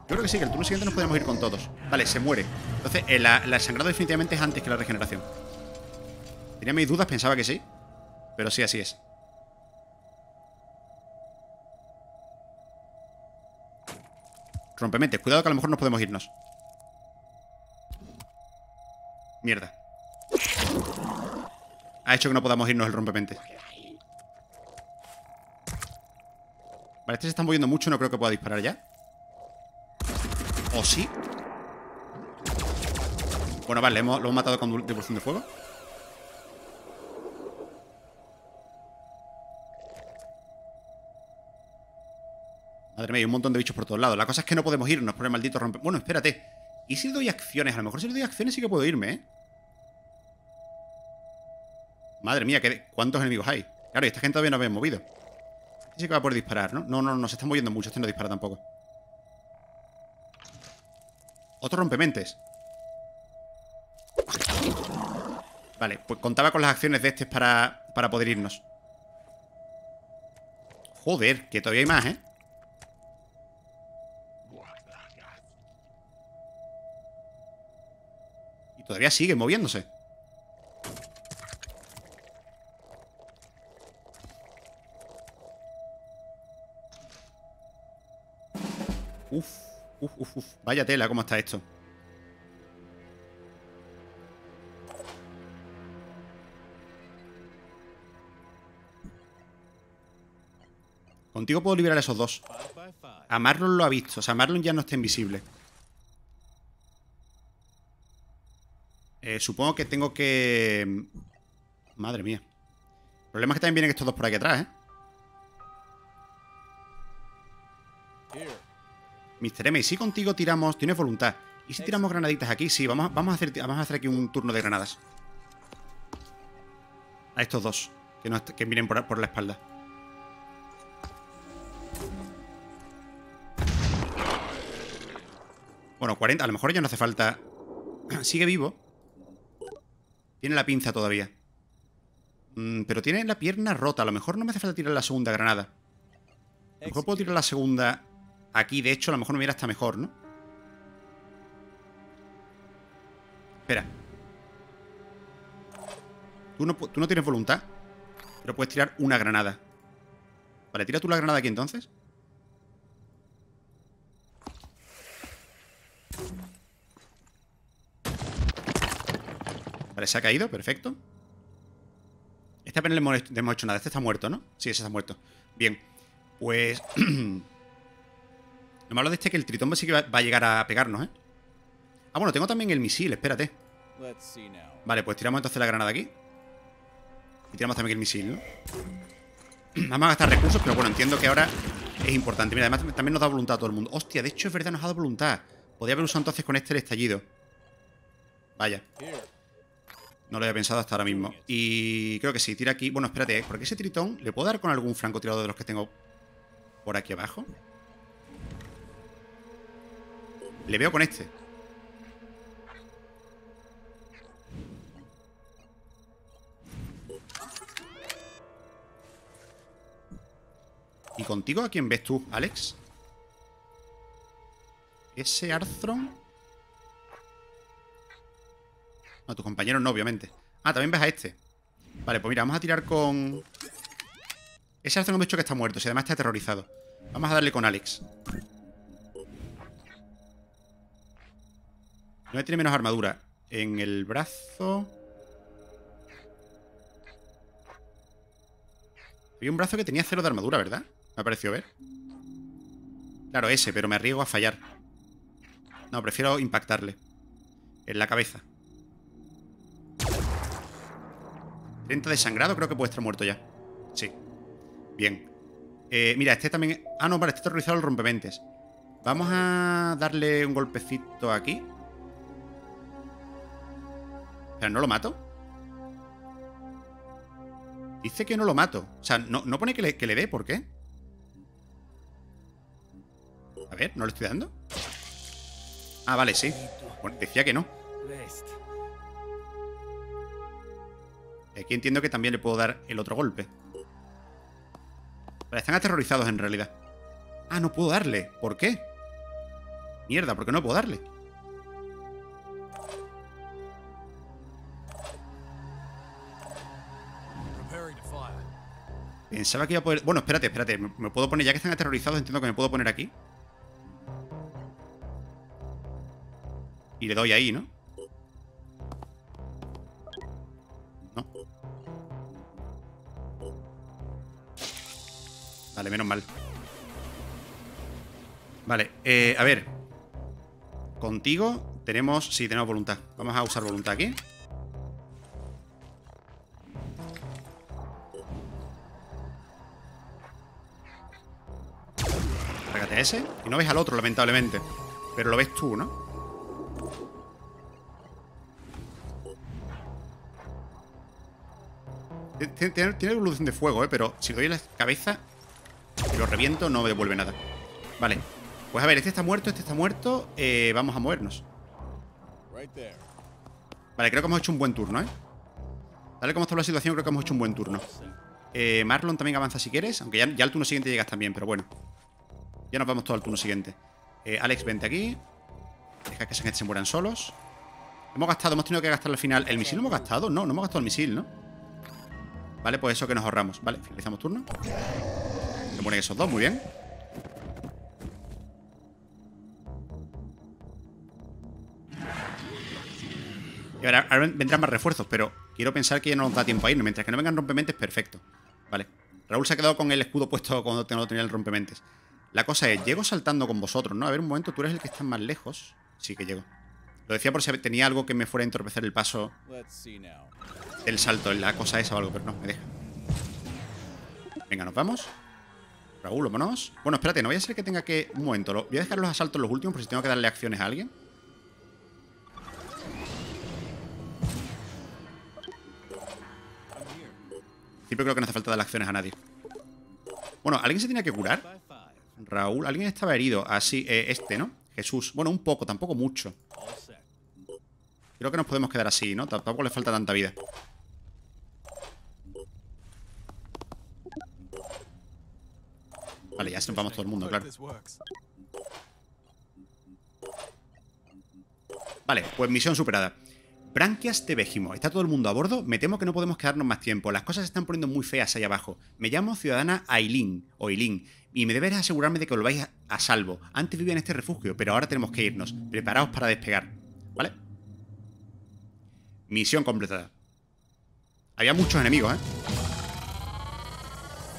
Yo creo que sí, que el turno siguiente nos podemos ir con todos. Vale, se muere. Entonces, eh, sangrado definitivamente es antes que la regeneración. Tenía mis dudas, pensaba que sí. Pero sí, así es. Rompementes. Cuidado que a lo mejor no podemos irnos. Mierda. Ha hecho que no podamos irnos el rompepente. Vale, este se está moviendo mucho, no creo que pueda disparar ya. ¿O sí? Bueno, vale, lo hemos matado con devolución de fuego. Madre mía, hay un montón de bichos por todos lados. La cosa es que no podemos irnos por el maldito rompe... Bueno, espérate. ¿Y si doy acciones? A lo mejor si le doy acciones sí que puedo irme, ¿eh? Madre mía, ¿cuántos enemigos hay? Claro, y esta gente todavía no había movido. Este sí que va a poder disparar, ¿no? No, no, no, se están moviendo mucho. Este no dispara tampoco. Otro rompementes. Vale, pues contaba con las acciones de este para, para poder irnos. Joder, que todavía hay más, ¿eh? Todavía sigue moviéndose. Uf, uf, uf, uf. Vaya tela, cómo está esto. Contigo puedo liberar a esos dos. A Marlon lo ha visto. O sea, Marlon ya no está invisible. Eh, supongo que tengo que... Madre mía. El problema es que también vienen estos dos por aquí atrás, ¿eh? Mr. M, ¿y si contigo tiramos... Tienes voluntad. ¿Y si tiramos granaditas aquí? Sí, vamos, vamos, a, hacer, vamos a hacer aquí un turno de granadas. A estos dos. Que, no, que miren por, por la espalda. Bueno, 40. A lo mejor ya no hace falta... Sigue vivo. Tiene la pinza todavía. Mm, pero tiene la pierna rota. A lo mejor no me hace falta tirar la segunda granada. A lo mejor puedo tirar la segunda aquí. De hecho, a lo mejor me viera hasta mejor, ¿no? Espera. Tú no, tú no tienes voluntad. Pero puedes tirar una granada. Vale, tira tú la granada aquí entonces. Vale, se ha caído, perfecto. Este apenas le hemos hecho nada. Este está muerto, ¿no? Sí, ese está muerto. Bien. Pues... Lo malo de este es que el tritón sí que va a llegar a pegarnos, ¿eh? Ah, bueno, tengo también el misil, espérate. Vale, pues tiramos entonces la granada aquí. Y tiramos también el misil, ¿no? Vamos a gastar recursos, pero bueno, entiendo que ahora es importante. Mira, además también nos da voluntad a todo el mundo. Hostia, de hecho es verdad, nos ha dado voluntad. Podría haber usado entonces con este el estallido. Vaya. No lo había pensado hasta ahora mismo. Y creo que sí, tira aquí. Bueno, espérate, ¿eh? porque ese tritón le puedo dar con algún francotirador de los que tengo por aquí abajo. Le veo con este. ¿Y contigo a quién ves tú, Alex? Ese Arthron no, tu compañero no, obviamente. Ah, también ves a este. Vale, pues mira, vamos a tirar con... Ese Arthur hemos dicho que está muerto, si además está aterrorizado. Vamos a darle con Alex. No tiene menos armadura. En el brazo... Había un brazo que tenía cero de armadura, ¿verdad? Me ha parecido ver. Claro, ese, pero me arriesgo a fallar. No, prefiero impactarle. En la cabeza. 30 de sangrado, creo que puede estar muerto ya. Sí. Bien. Eh, mira, este también... Ah, no, vale, este terrorizado el rompementes. Vamos a darle un golpecito aquí. Pero no lo mato. Dice que no lo mato. O sea, no, pone que le, que dé. ¿Por qué? A ver, ¿no le estoy dando? Ah, vale, sí. Decía que no. Aquí entiendo que también le puedo dar el otro golpe. Vale, están aterrorizados en realidad. Ah, no puedo darle. ¿Por qué? Mierda, ¿por qué no puedo darle? Pensaba que iba a poder... Bueno, espérate, espérate. Me puedo poner... Ya que están aterrorizados, entiendo que me puedo poner aquí. Y le doy ahí, ¿no? Vale, menos mal. Vale, eh, a ver. Contigo tenemos... Sí, tenemos voluntad. Vamos a usar voluntad aquí. Cárgate a ese. Y no ves al otro, lamentablemente. Pero lo ves tú, ¿no? Tiene, tiene evolución de fuego, ¿eh? Pero si doy la cabeza si lo reviento, no me devuelve nada. Vale. Pues a ver, este está muerto, este está muerto. Eh, vamos a movernos. Vale, creo que hemos hecho un buen turno, ¿eh? Tal como está la situación, creo que hemos hecho un buen turno. Eh, Marlon también avanza si quieres. Aunque ya, al turno siguiente llegas también, pero bueno. Ya nos vamos todo al turno siguiente. Eh, Alex, vente aquí. Deja que se mueran solos. Hemos gastado, hemos tenido que gastar al final. ¿El misil no hemos gastado? No, no hemos gastado el misil, ¿no? Vale, pues eso que nos ahorramos. Vale, finalizamos turno. Se mueren esos dos, muy bien. Y ahora, vendrán más refuerzos, pero quiero pensar que ya no nos da tiempo a irnos. Mientras que no vengan rompementes, perfecto. Vale. Raúl se ha quedado con el escudo puesto cuando no tenía el rompementes. La cosa es, llego saltando con vosotros, ¿no? A ver, un momento, tú eres el que está más lejos. Sí que llego. Lo decía por si tenía algo que me fuera a entorpecer el paso El salto, la cosa esa o algo, pero no, me deja. Venga, nos vamos. Raúl, vámonos. Bueno, espérate, no voy a ser que tenga que... Un momento, voy a dejar los asaltos los últimos por si tengo que darle acciones a alguien. Siempre creo que no hace falta darle acciones a nadie. Bueno, ¿alguien se tenía que curar? Raúl, alguien estaba herido. Así, ah, este, ¿no? Jesús. Bueno, un poco, tampoco mucho. Creo que nos podemos quedar así, ¿no? Tampoco le falta tanta vida. Vale, ya se nos vamos todo el mundo, claro. Vale, pues misión superada. Branquias de Bégimo. ¿Está todo el mundo a bordo? Me temo que no podemos quedarnos más tiempo. Las cosas se están poniendo muy feas ahí abajo. Me llamo Ciudadana Aileen, o Aileen, y me deberes asegurarme de que volváis a salvo. Antes vivía en este refugio, pero ahora tenemos que irnos. Preparaos para despegar. ¿Vale? Misión completada. Había muchos enemigos, ¿eh?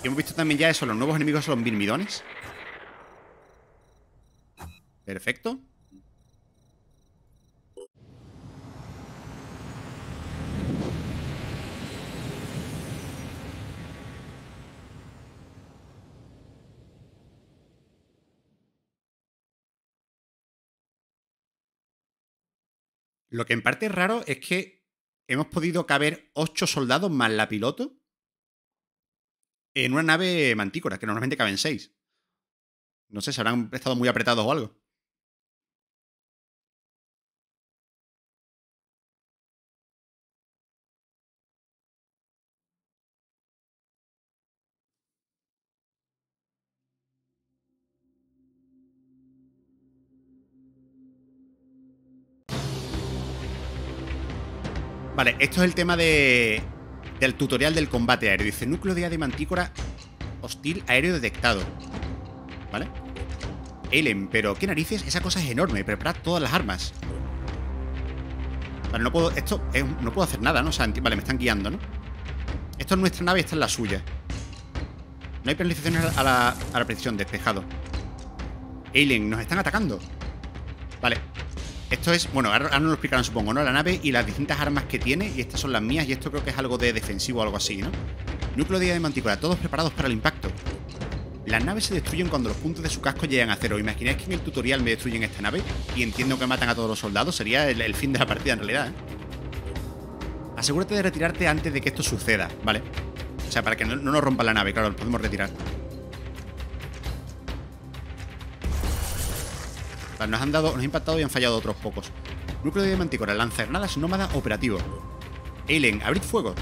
Hemos visto también ya eso, los nuevos enemigos son mirmidones. Perfecto. Lo que en parte es raro es que hemos podido caber ocho soldados más la piloto en una nave mantícora, que normalmente caben seis. No sé, se habrán estado muy apretados o algo. Vale, esto es el tema de, del tutorial del combate aéreo. Dice, núcleo de mantícora hostil aéreo detectado. ¿Vale? Ellen, pero ¿qué narices? Esa cosa es enorme. Preparad todas las armas. Vale, no puedo... Esto no puedo hacer nada, ¿no? O sea, vale, me están guiando, ¿no? Esto es nuestra nave esta es la suya. No hay penalizaciones a la, a precisión, despejado. Alien, nos están atacando. Vale, esto es, bueno, ahora, nos lo explicarán supongo, ¿no? La nave y las distintas armas que tiene, y estas son las mías, y esto creo que es algo de defensivo o algo así, ¿no? Núcleo de mantícora, todos preparados para el impacto. Las naves se destruyen cuando los puntos de su casco llegan a cero. ¿Imagináis que en el tutorial me destruyen esta nave? Y entiendo que matan a todos los soldados. Sería el, fin de la partida en realidad, ¿eh? Asegúrate de retirarte antes de que esto suceda, ¿vale? O sea, para que no, no nos rompa la nave, claro, podemos retirar. Nos han dado, nos han impactado y han fallado otros pocos. Núcleo de Mantícora, lanza granadas nómada operativo. Alien, abrid fuego.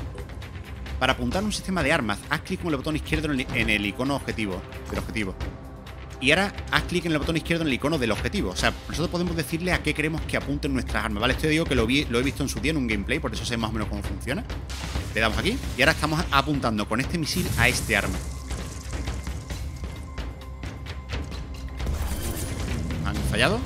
Para apuntar un sistema de armas, haz clic con el botón izquierdo en el, icono objetivo, del objetivo. Y ahora haz clic en el botón izquierdo en el icono del objetivo. O sea, nosotros podemos decirle a qué queremos que apunten nuestras armas, ¿vale? Esto digo que lo, lo he visto en su día en un gameplay, por eso sé más o menos cómo funciona. Le damos aquí y ahora estamos apuntando con este misil a este arma. Fallado?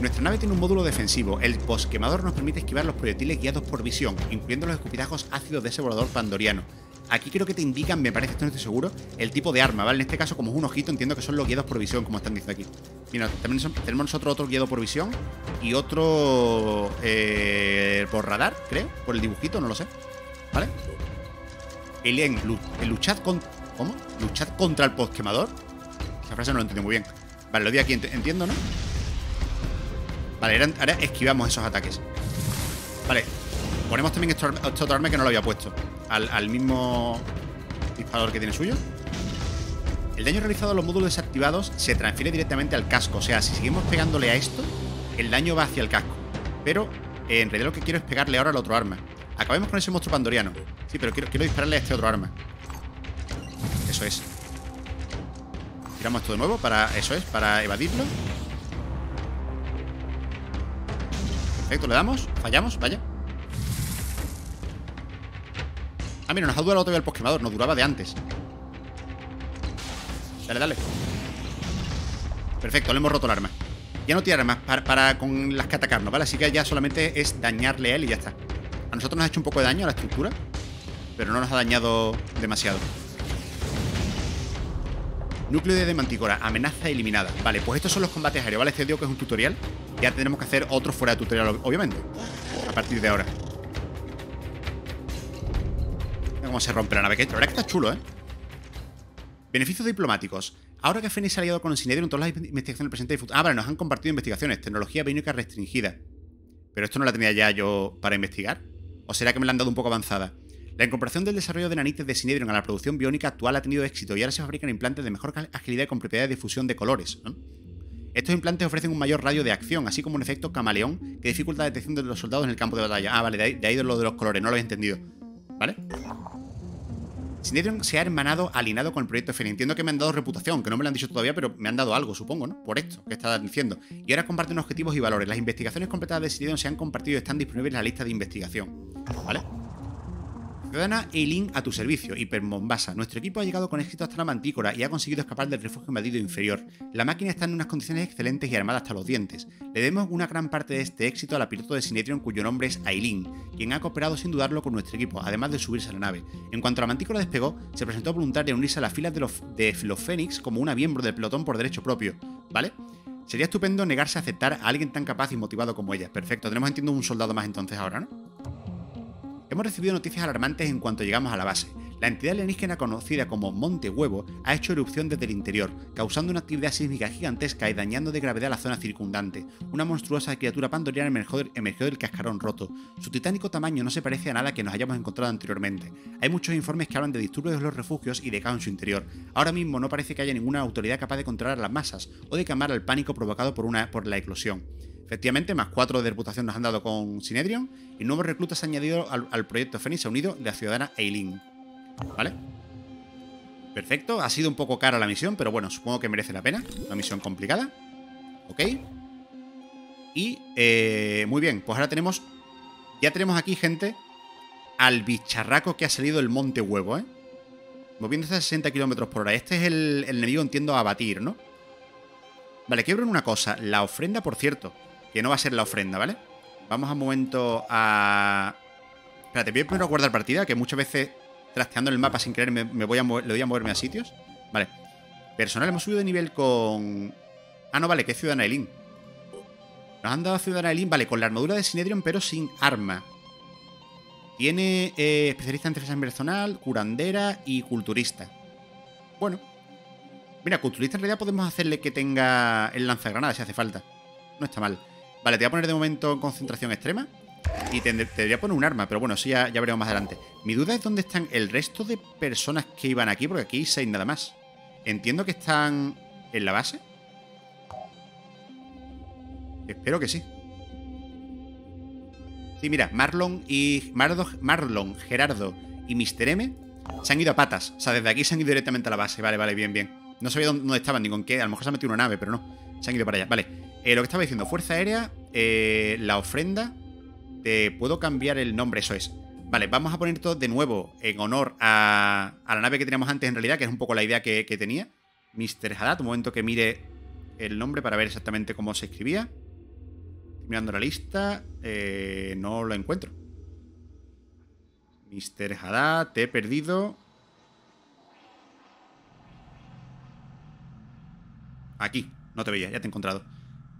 Nuestra nave tiene un módulo defensivo. El posquemador nos permite esquivar los proyectiles guiados por visión, incluyendo los escupitajos ácidos de ese volador pandoriano. Aquí creo que te indican, me parece, esto no estoy seguro, el tipo de arma, ¿vale? En este caso, como es un ojito, entiendo que son los guiados por visión, como están diciendo aquí. Mira, también tenemos nosotros otro guiado por visión y otro eh, por radar, creo, por el dibujito, no lo sé. ¿Vale? Alien, luchad con... ¿Cómo? ¿Luchad contra el posquemador? Esa frase no lo entiendo muy bien. Vale, lo di aquí, entiendo, ¿no? Vale, ahora esquivamos esos ataques. Vale, ponemos también esto, otro arma que no lo había puesto. Al, mismo disparador que tiene suyo. El daño realizado a los módulos desactivados se transfiere directamente al casco. O sea, si seguimos pegándole a esto, el daño va hacia el casco. Pero en realidad lo que quiero es pegarle ahora al otro arma. Acabemos con ese monstruo pandoriano. Sí, pero quiero, quiero dispararle a este otro arma. Eso es. Tiramos esto de nuevo para... Eso es, para evadirlo. Perfecto, le damos Fallamos, vaya. Ah, mira, nos ha durado todavía el posquemador Nos duraba de antes. Dale, dale. Perfecto, le hemos roto el arma. Ya no tiene armas para, para, con las que atacarnos, ¿vale? Así que ya solamente es dañarle a él y ya está. A nosotros nos ha hecho un poco de daño a la estructura Pero no nos ha dañado demasiado Núcleo de Manticora, amenaza eliminada. Vale, pues estos son los combates aéreos, ¿vale? Este digo que es un tutorial. Ya tenemos que hacer otro fuera de tutorial, obviamente. A partir de ahora. Mira cómo se rompe la nave. Que la verdad que está chulo, ¿eh? Beneficios diplomáticos. Ahora que Fénix ha aliado con Sinedrio en todas las investigaciones presentes y futuras. Ah, vale, nos han compartido investigaciones. Tecnología biónica restringida. Pero esto no la tenía ya yo para investigar. ¿O será que me la han dado un poco avanzada? La incorporación del desarrollo de nanites de Sinedrion a la producción biónica actual ha tenido éxito y ahora se fabrican implantes de mejor agilidad y con propiedades de difusión de colores. Estos implantes ofrecen un mayor radio de acción, así como un efecto camaleón que dificulta la detección de los soldados en el campo de batalla. Ah, vale, de ahí, de ahí lo de los colores, no lo había entendido. ¿Vale? Synedrion se ha hermanado alineado con el proyecto FN. Entiendo que me han dado reputación, que no me lo han dicho todavía, pero me han dado algo, supongo, ¿no? Por esto que estaba diciendo. Y ahora comparten objetivos y valores. Las investigaciones completadas de Synedrion se han compartido y están disponibles en la lista de investigación. ¿Vale? Ciudadana Eileen a tu servicio, Hipermombasa. Nuestro equipo ha llegado con éxito hasta la mantícora y ha conseguido escapar del refugio invadido inferior. La máquina está en unas condiciones excelentes y armada hasta los dientes. Le debemos una gran parte de este éxito a la piloto de Sinetrion cuyo nombre es Aileen, quien ha cooperado sin dudarlo con nuestro equipo, además de subirse a la nave. En cuanto la mantícora despegó, se presentó voluntaria a unirse a las filas de los, de los Fénix como una miembro del pelotón por derecho propio, ¿vale? Sería estupendo negarse a aceptar a alguien tan capaz y motivado como ella. Perfecto, tenemos entiendo un soldado más entonces ahora, ¿no? Hemos recibido noticias alarmantes en cuanto llegamos a la base. La entidad alienígena conocida como Monte Huevo ha hecho erupción desde el interior, causando una actividad sísmica gigantesca y dañando de gravedad la zona circundante. Una monstruosa criatura pandoriana emergió, del cascarón roto. Su titánico tamaño no se parece a nada que nos hayamos encontrado anteriormente. Hay muchos informes que hablan de disturbios de los refugios y de caos en su interior. Ahora mismo no parece que haya ninguna autoridad capaz de controlar las masas o de calmar el pánico provocado por, por la eclosión. Efectivamente, más cuatro de reputación nos han dado con Synedrion y nuevos reclutas añadido al, proyecto Fénix unido de la ciudadana Eileen. ¿Vale? Perfecto, ha sido un poco cara la misión, pero bueno, supongo que merece la pena. Una misión complicada. Ok. Y, eh, muy bien, pues ahora tenemos... Ya tenemos aquí, gente, al bicharraco que ha salido del Monte Huevo, ¿eh? Moviéndose a 60 km por hora. Este es el, el enemigo, entiendo, a batir, ¿no? Vale, quiero ver una cosa. La ofrenda, por cierto que no va a ser la ofrenda, ¿vale? Vamos a un momento a... Espérate, voy primero a guardar partida, que muchas veces trasteando el mapa sin querer me, voy a le voy a moverme a sitios. Vale. Personal, hemos subido de nivel con... Ah, no, vale, que es Ciudadana Elin. Nos han dado Ciudadana Elin, vale, con la armadura de Sinedrion, pero sin arma. Tiene eh, especialista en defensa personal, curandera y culturista. Bueno. Mira, culturista en realidad podemos hacerle que tenga el lanzagranadas si hace falta. No está mal. Vale, te voy a poner de momento en concentración extrema. Y te, debería poner un arma, pero bueno, eso ya, ya veremos más adelante. Mi duda es dónde están el resto de personas que iban aquí, porque aquí hay seis nada más. Entiendo que están en la base. Espero que sí. Sí, mira, Marlon y. Marlon, Gerardo y Mr. M se han ido a patas. O sea, desde aquí se han ido directamente a la base. Vale, vale, bien, bien. No sabía dónde estaban ni con qué. A lo mejor se ha metido una nave, pero no. Se han ido para allá. Vale. Eh, lo que estaba diciendo, Fuerza Aérea, eh, la ofrenda. Te puedo cambiar el nombre, eso es. Vale, vamos a poner todo de nuevo en honor a, la nave que teníamos antes en realidad, que es un poco la idea que, tenía. Mr. Haddad, un momento que mire el nombre para ver exactamente cómo se escribía. mirando la lista. Eh, no lo encuentro. Mr. Haddad, te he perdido. Aquí, no te veía, ya te he encontrado.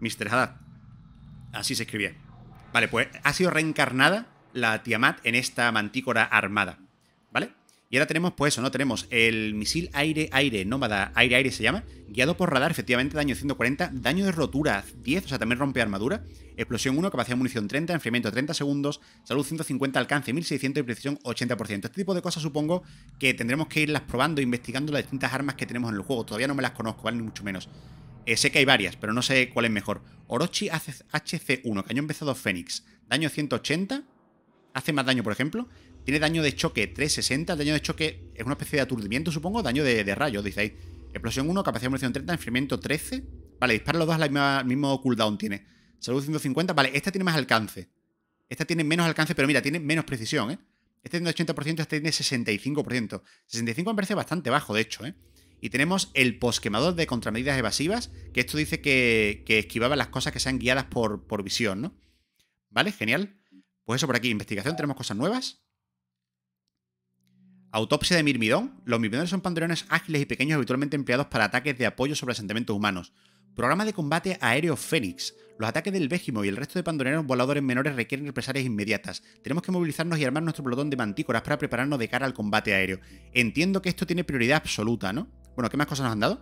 Mr. Haddad. Así se escribía. Vale, pues ha sido reencarnada la Tiamat en esta mantícora armada. ¿Vale? Y ahora tenemos, pues eso, ¿no? Tenemos el misil aire-aire, nómada aire-aire se llama, guiado por radar, efectivamente, daño 140, daño de rotura 10, o sea, también rompe armadura, explosión 1, capacidad de munición 30, enfriamiento 30 segundos, salud 150, alcance 1600 y precisión 80%. Este tipo de cosas supongo que tendremos que irlas probando investigando las distintas armas que tenemos en el juego. Todavía no me las conozco, ¿vale? Ni mucho menos. Eh, sé que hay varias, pero no sé cuál es mejor. Orochi HC1, cañón pesado Fénix. Daño 180. Hace más daño, por ejemplo. Tiene daño de choque 360. El daño de choque es una especie de aturdimiento, supongo. Daño de, de rayos, dice ahí. Explosión 1, capacidad de munición 30, enfriamiento 13. Vale, dispara los dos al mismo cooldown tiene. Salud 150. Vale, esta tiene más alcance. Esta tiene menos alcance, pero mira, tiene menos precisión, ¿eh? Este tiene 80%, este tiene 65%. 65 me parece bastante bajo, de hecho, ¿eh? Y tenemos el posquemador de contramedidas evasivas, que esto dice que, esquivaba las cosas que sean guiadas por, por visión, ¿no? ¿Vale? Genial. Pues eso por aquí, investigación, tenemos cosas nuevas. Autopsia de Mirmidón. Los mirmidones son panderones ágiles y pequeños habitualmente empleados para ataques de apoyo sobre asentamientos humanos. Programa de combate aéreo Fénix. Los ataques del Végimo y el resto de pandoneros voladores menores requieren represalias inmediatas. Tenemos que movilizarnos y armar nuestro pelotón de mantícoras para prepararnos de cara al combate aéreo. Entiendo que esto tiene prioridad absoluta, ¿no? Bueno, ¿qué más cosas nos han dado?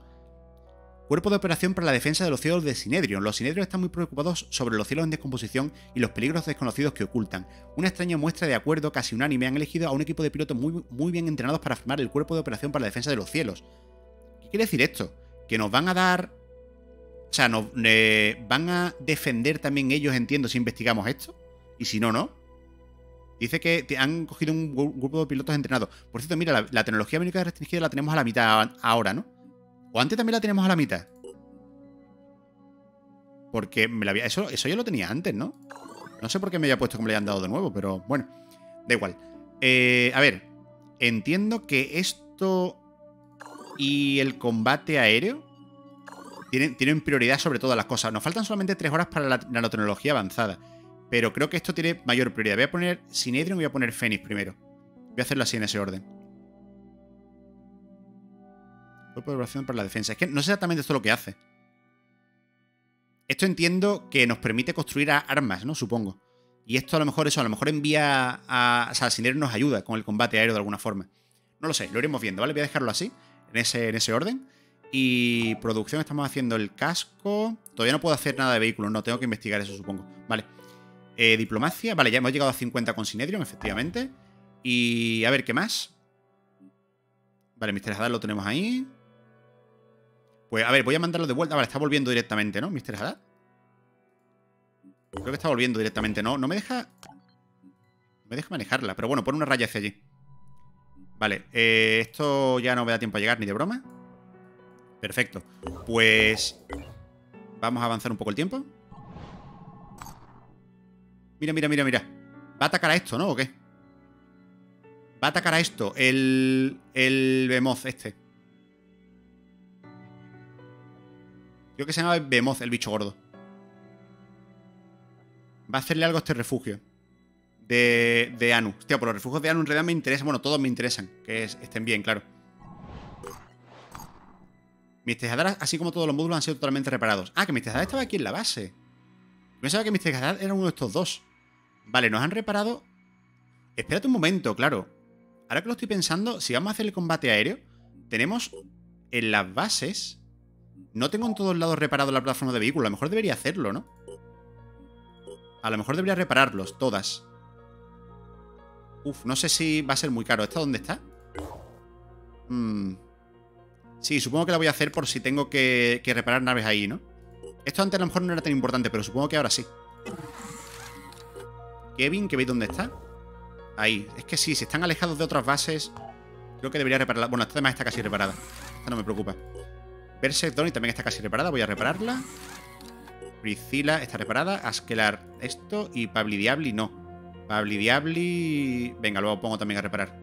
Cuerpo de operación para la defensa de los cielos de Sinedrion. Los Sinedrion están muy preocupados sobre los cielos en descomposición y los peligros desconocidos que ocultan. Una extraña muestra de acuerdo casi unánime han elegido a un equipo de pilotos muy, muy bien entrenados para formar el cuerpo de operación para la defensa de los cielos. ¿Qué quiere decir esto? Que nos van a dar... O sea, nos eh, van a defender también ellos, entiendo, si investigamos esto. Y si no, no. Dice que han cogido un grupo de pilotos entrenados. Por cierto, mira, la, tecnología bélica restringida la tenemos a la mitad ahora, ¿no? O antes también la tenemos a la mitad. Porque la había... Eso, eso ya lo tenía antes, ¿no? No sé por qué me haya puesto como le hayan dado de nuevo, pero bueno. Da igual. Eh, a ver. Entiendo que esto y el combate aéreo tienen, tienen, prioridad sobre todas las cosas. Nos faltan solamente tres horas para la nanotecnología avanzada. Pero creo que esto tiene mayor prioridad. Voy a poner Sinedrion y voy a poner Fénix primero. Voy a hacerlo así en ese orden. Cuerpo de oración para la defensa. Es que no sé exactamente esto lo que hace. Esto entiendo que nos permite construir armas, ¿no? Supongo. Y esto a lo mejor eso, a lo mejor envía a... O sea, Sinedrion nos ayuda con el combate aéreo de alguna forma. No lo sé, lo iremos viendo, ¿vale? Voy a dejarlo así, en ese, en ese orden. Y producción, estamos haciendo el casco. Todavía no puedo hacer nada de vehículos, no, tengo que investigar eso, supongo. Vale. Eh, diplomacia, vale, ya hemos llegado a 50 con Sinedrion, efectivamente. Y a ver, ¿qué más? Vale, Mr. Haddad lo tenemos ahí. Pues a ver, voy a mandarlo de vuelta. Vale, está volviendo directamente, ¿no, Mr. Haddad? Creo que está volviendo directamente, ¿no? No me deja... Me deja manejarla, pero bueno, pon una raya hacia allí. Vale, eh, esto ya no me da tiempo a llegar ni de broma. Perfecto. Pues... Vamos a avanzar un poco el tiempo. Mira, mira, mira, mira. Va a atacar a esto, ¿no? ¿O qué? Va a atacar a esto. El... El Bemoz este. Creo que se llama Bemoz, el bicho gordo. Va a hacerle algo a este refugio. De, de Anu. Hostia, por los refugios de Anu en realidad me interesan. Bueno, todos me interesan. Que estén bien, claro. Mis tejaderas, así como todos los módulos, han sido totalmente reparados. Ah, que mi tejadera estaba aquí en la base. Pensaba que mi tejadera era uno de estos dos. Vale, nos han reparado... Espérate un momento, claro. Ahora que lo estoy pensando, si vamos a hacer el combate aéreo, tenemos en las bases... No tengo en todos lados reparado la plataforma de vehículo. A lo mejor debería hacerlo, ¿no? A lo mejor debería repararlos, todas. Uf, no sé si va a ser muy caro. ¿Esta dónde está? Hmm. Sí, supongo que la voy a hacer por si tengo que, que reparar naves ahí, ¿no? Esto antes a lo mejor no era tan importante, pero supongo que ahora sí. Kevin, que veis dónde está. Ahí. Es que sí, si están alejados de otras bases, creo que debería repararla. Bueno, esta además está casi reparada. Esta no me preocupa. Berserk también está casi reparada. Voy a repararla. Priscila está reparada. Askelar esto. Y Pabli Diabli no. Pabli Diabli... Venga, luego pongo también a reparar.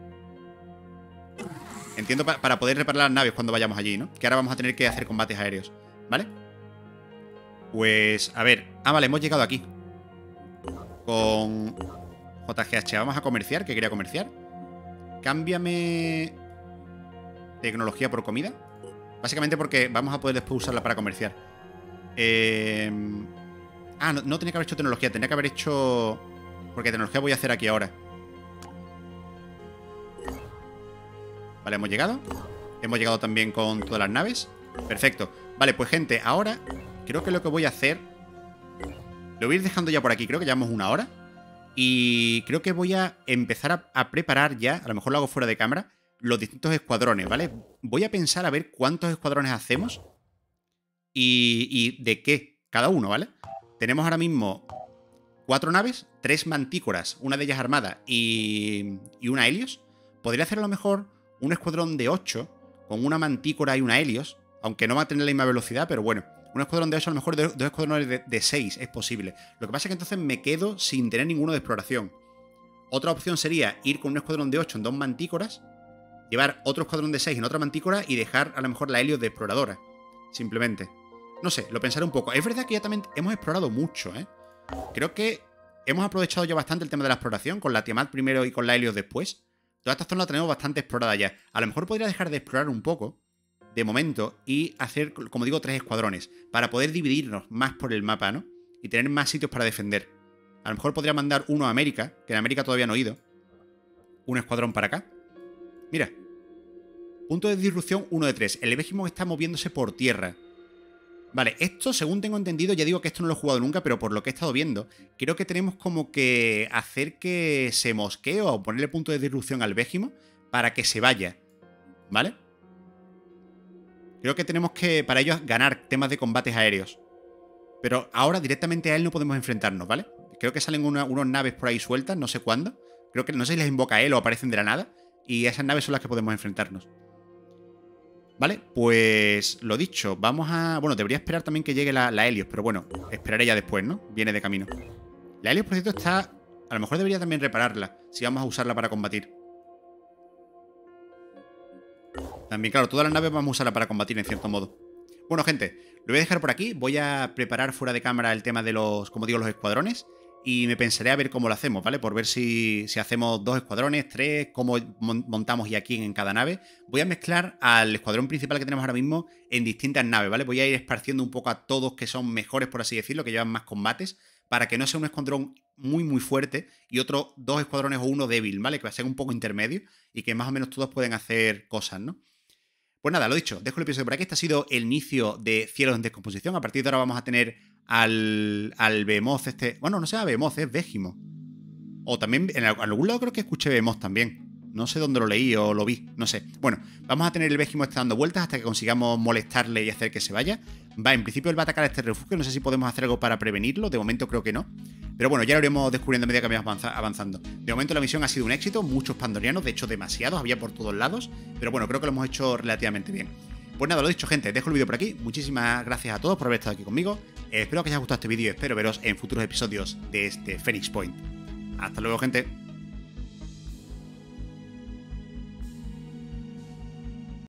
Entiendo para poder reparar las naves cuando vayamos allí, ¿no? Que ahora vamos a tener que hacer combates aéreos. ¿Vale? Pues, a ver. Ah, vale, hemos llegado aquí con JGH. Vamos a comerciar, que quería comerciar. Cámbiame tecnología por comida. Básicamente porque vamos a poder después usarla para comerciar. Eh... Ah, no, no tenía que haber hecho tecnología, tenía que haber hecho... Porque tecnología voy a hacer aquí ahora. Vale, hemos llegado. Hemos llegado también con todas las naves. Perfecto. Vale, pues gente, ahora creo que lo que voy a hacer lo voy a ir dejando ya por aquí, creo que llevamos una hora. Y creo que voy a empezar a, preparar ya, a lo mejor lo hago fuera de cámara, los distintos escuadrones, ¿vale? Voy a pensar a ver cuántos escuadrones hacemos y, de qué cada uno, ¿vale? Tenemos ahora mismo cuatro naves, tres mantícoras, una de ellas armada y, y una Helios. Podría hacer a lo mejor un escuadrón de ocho con una mantícora y una Helios, aunque no va a tener la misma velocidad, pero bueno. Un escuadrón de 8, a lo mejor dos escuadrones de, 6 es posible. Lo que pasa es que entonces me quedo sin tener ninguno de exploración. Otra opción sería ir con un escuadrón de 8 en dos mantícoras, llevar otro escuadrón de 6 en otra mantícora y dejar a lo mejor la Helio de exploradora. Simplemente. No sé, lo pensaré un poco. Es verdad que ya también hemos explorado mucho, ¿eh? Creo que hemos aprovechado ya bastante el tema de la exploración, con la Tiamat primero y con la Helios después. Toda esta zona la tenemos bastante explorada ya. A lo mejor podría dejar de explorar un poco de momento y hacer, como digo, tres escuadrones para poder dividirnos más por el mapa, ¿no? Y tener más sitios para defender. A lo mejor podría mandar uno a América, que en América todavía no he ido. Un escuadrón para acá. Mira. Punto de disrupción 1 de 3. El Behemoth está moviéndose por tierra. Vale, esto, según tengo entendido, ya digo que esto no lo he jugado nunca, pero por lo que he estado viendo, creo que tenemos como que hacer que se mosquee o ponerle punto de disrupción al Behemoth para que se vaya. ¿Vale? Creo que tenemos que, para ello, ganar temas de combates aéreos. Pero ahora directamente a él no podemos enfrentarnos, ¿vale? Creo que salen unas naves por ahí sueltas, no sé cuándo. Creo que no sé si les invoca a él o aparecen de la nada. Y esas naves son las que podemos enfrentarnos. Vale, pues lo dicho, vamos a... Bueno, debería esperar también que llegue la, la Helios, pero bueno, esperaré ya después, ¿no? Viene de camino. La Helios, por cierto, está... A lo mejor debería también repararla, si vamos a usarla para combatir. También, claro, todas las naves vamos a usarla para combatir en cierto modo. Bueno, gente, lo voy a dejar por aquí. Voy a preparar fuera de cámara el tema de los, como digo, los escuadrones. Y me pensaré a ver cómo lo hacemos, ¿vale? Por ver si, si hacemos dos escuadrones, tres, cómo montamos y aquí en cada nave. Voy a mezclar al escuadrón principal que tenemos ahora mismo en distintas naves, ¿vale? Voy a ir esparciendo un poco a todos que son mejores, por así decirlo, que llevan más combates, para que no sea un escuadrón muy, muy fuerte y otro, dos escuadrones o uno débil, ¿vale? Que va a ser un poco intermedio y que más o menos todos pueden hacer cosas, ¿no? Pues nada, lo dicho, dejo el episodio por aquí. Este ha sido el inicio de Cielos en Descomposición. A partir de ahora vamos a tener al, al Behemoth este... Bueno, no sea Behemoth, es Vegimo. O también, en algún lado creo que escuché Behemoth también. No sé dónde lo leí o lo vi, no sé. Bueno, vamos a tener el Vegimo este dando vueltas hasta que consigamos molestarle y hacer que se vaya. Va, en principio él va a atacar este refugio, no sé si podemos hacer algo para prevenirlo, de momento creo que no. Pero bueno, ya lo iremos descubriendo a medida que vayamos avanzando. De momento la misión ha sido un éxito, muchos pandorianos, de hecho demasiados, había por todos lados. Pero bueno, creo que lo hemos hecho relativamente bien. Pues nada, lo dicho, gente, dejo el vídeo por aquí. Muchísimas gracias a todos por haber estado aquí conmigo. espero que os haya gustado este vídeo y espero veros en futuros episodios de este Phoenix Point. Hasta luego, gente.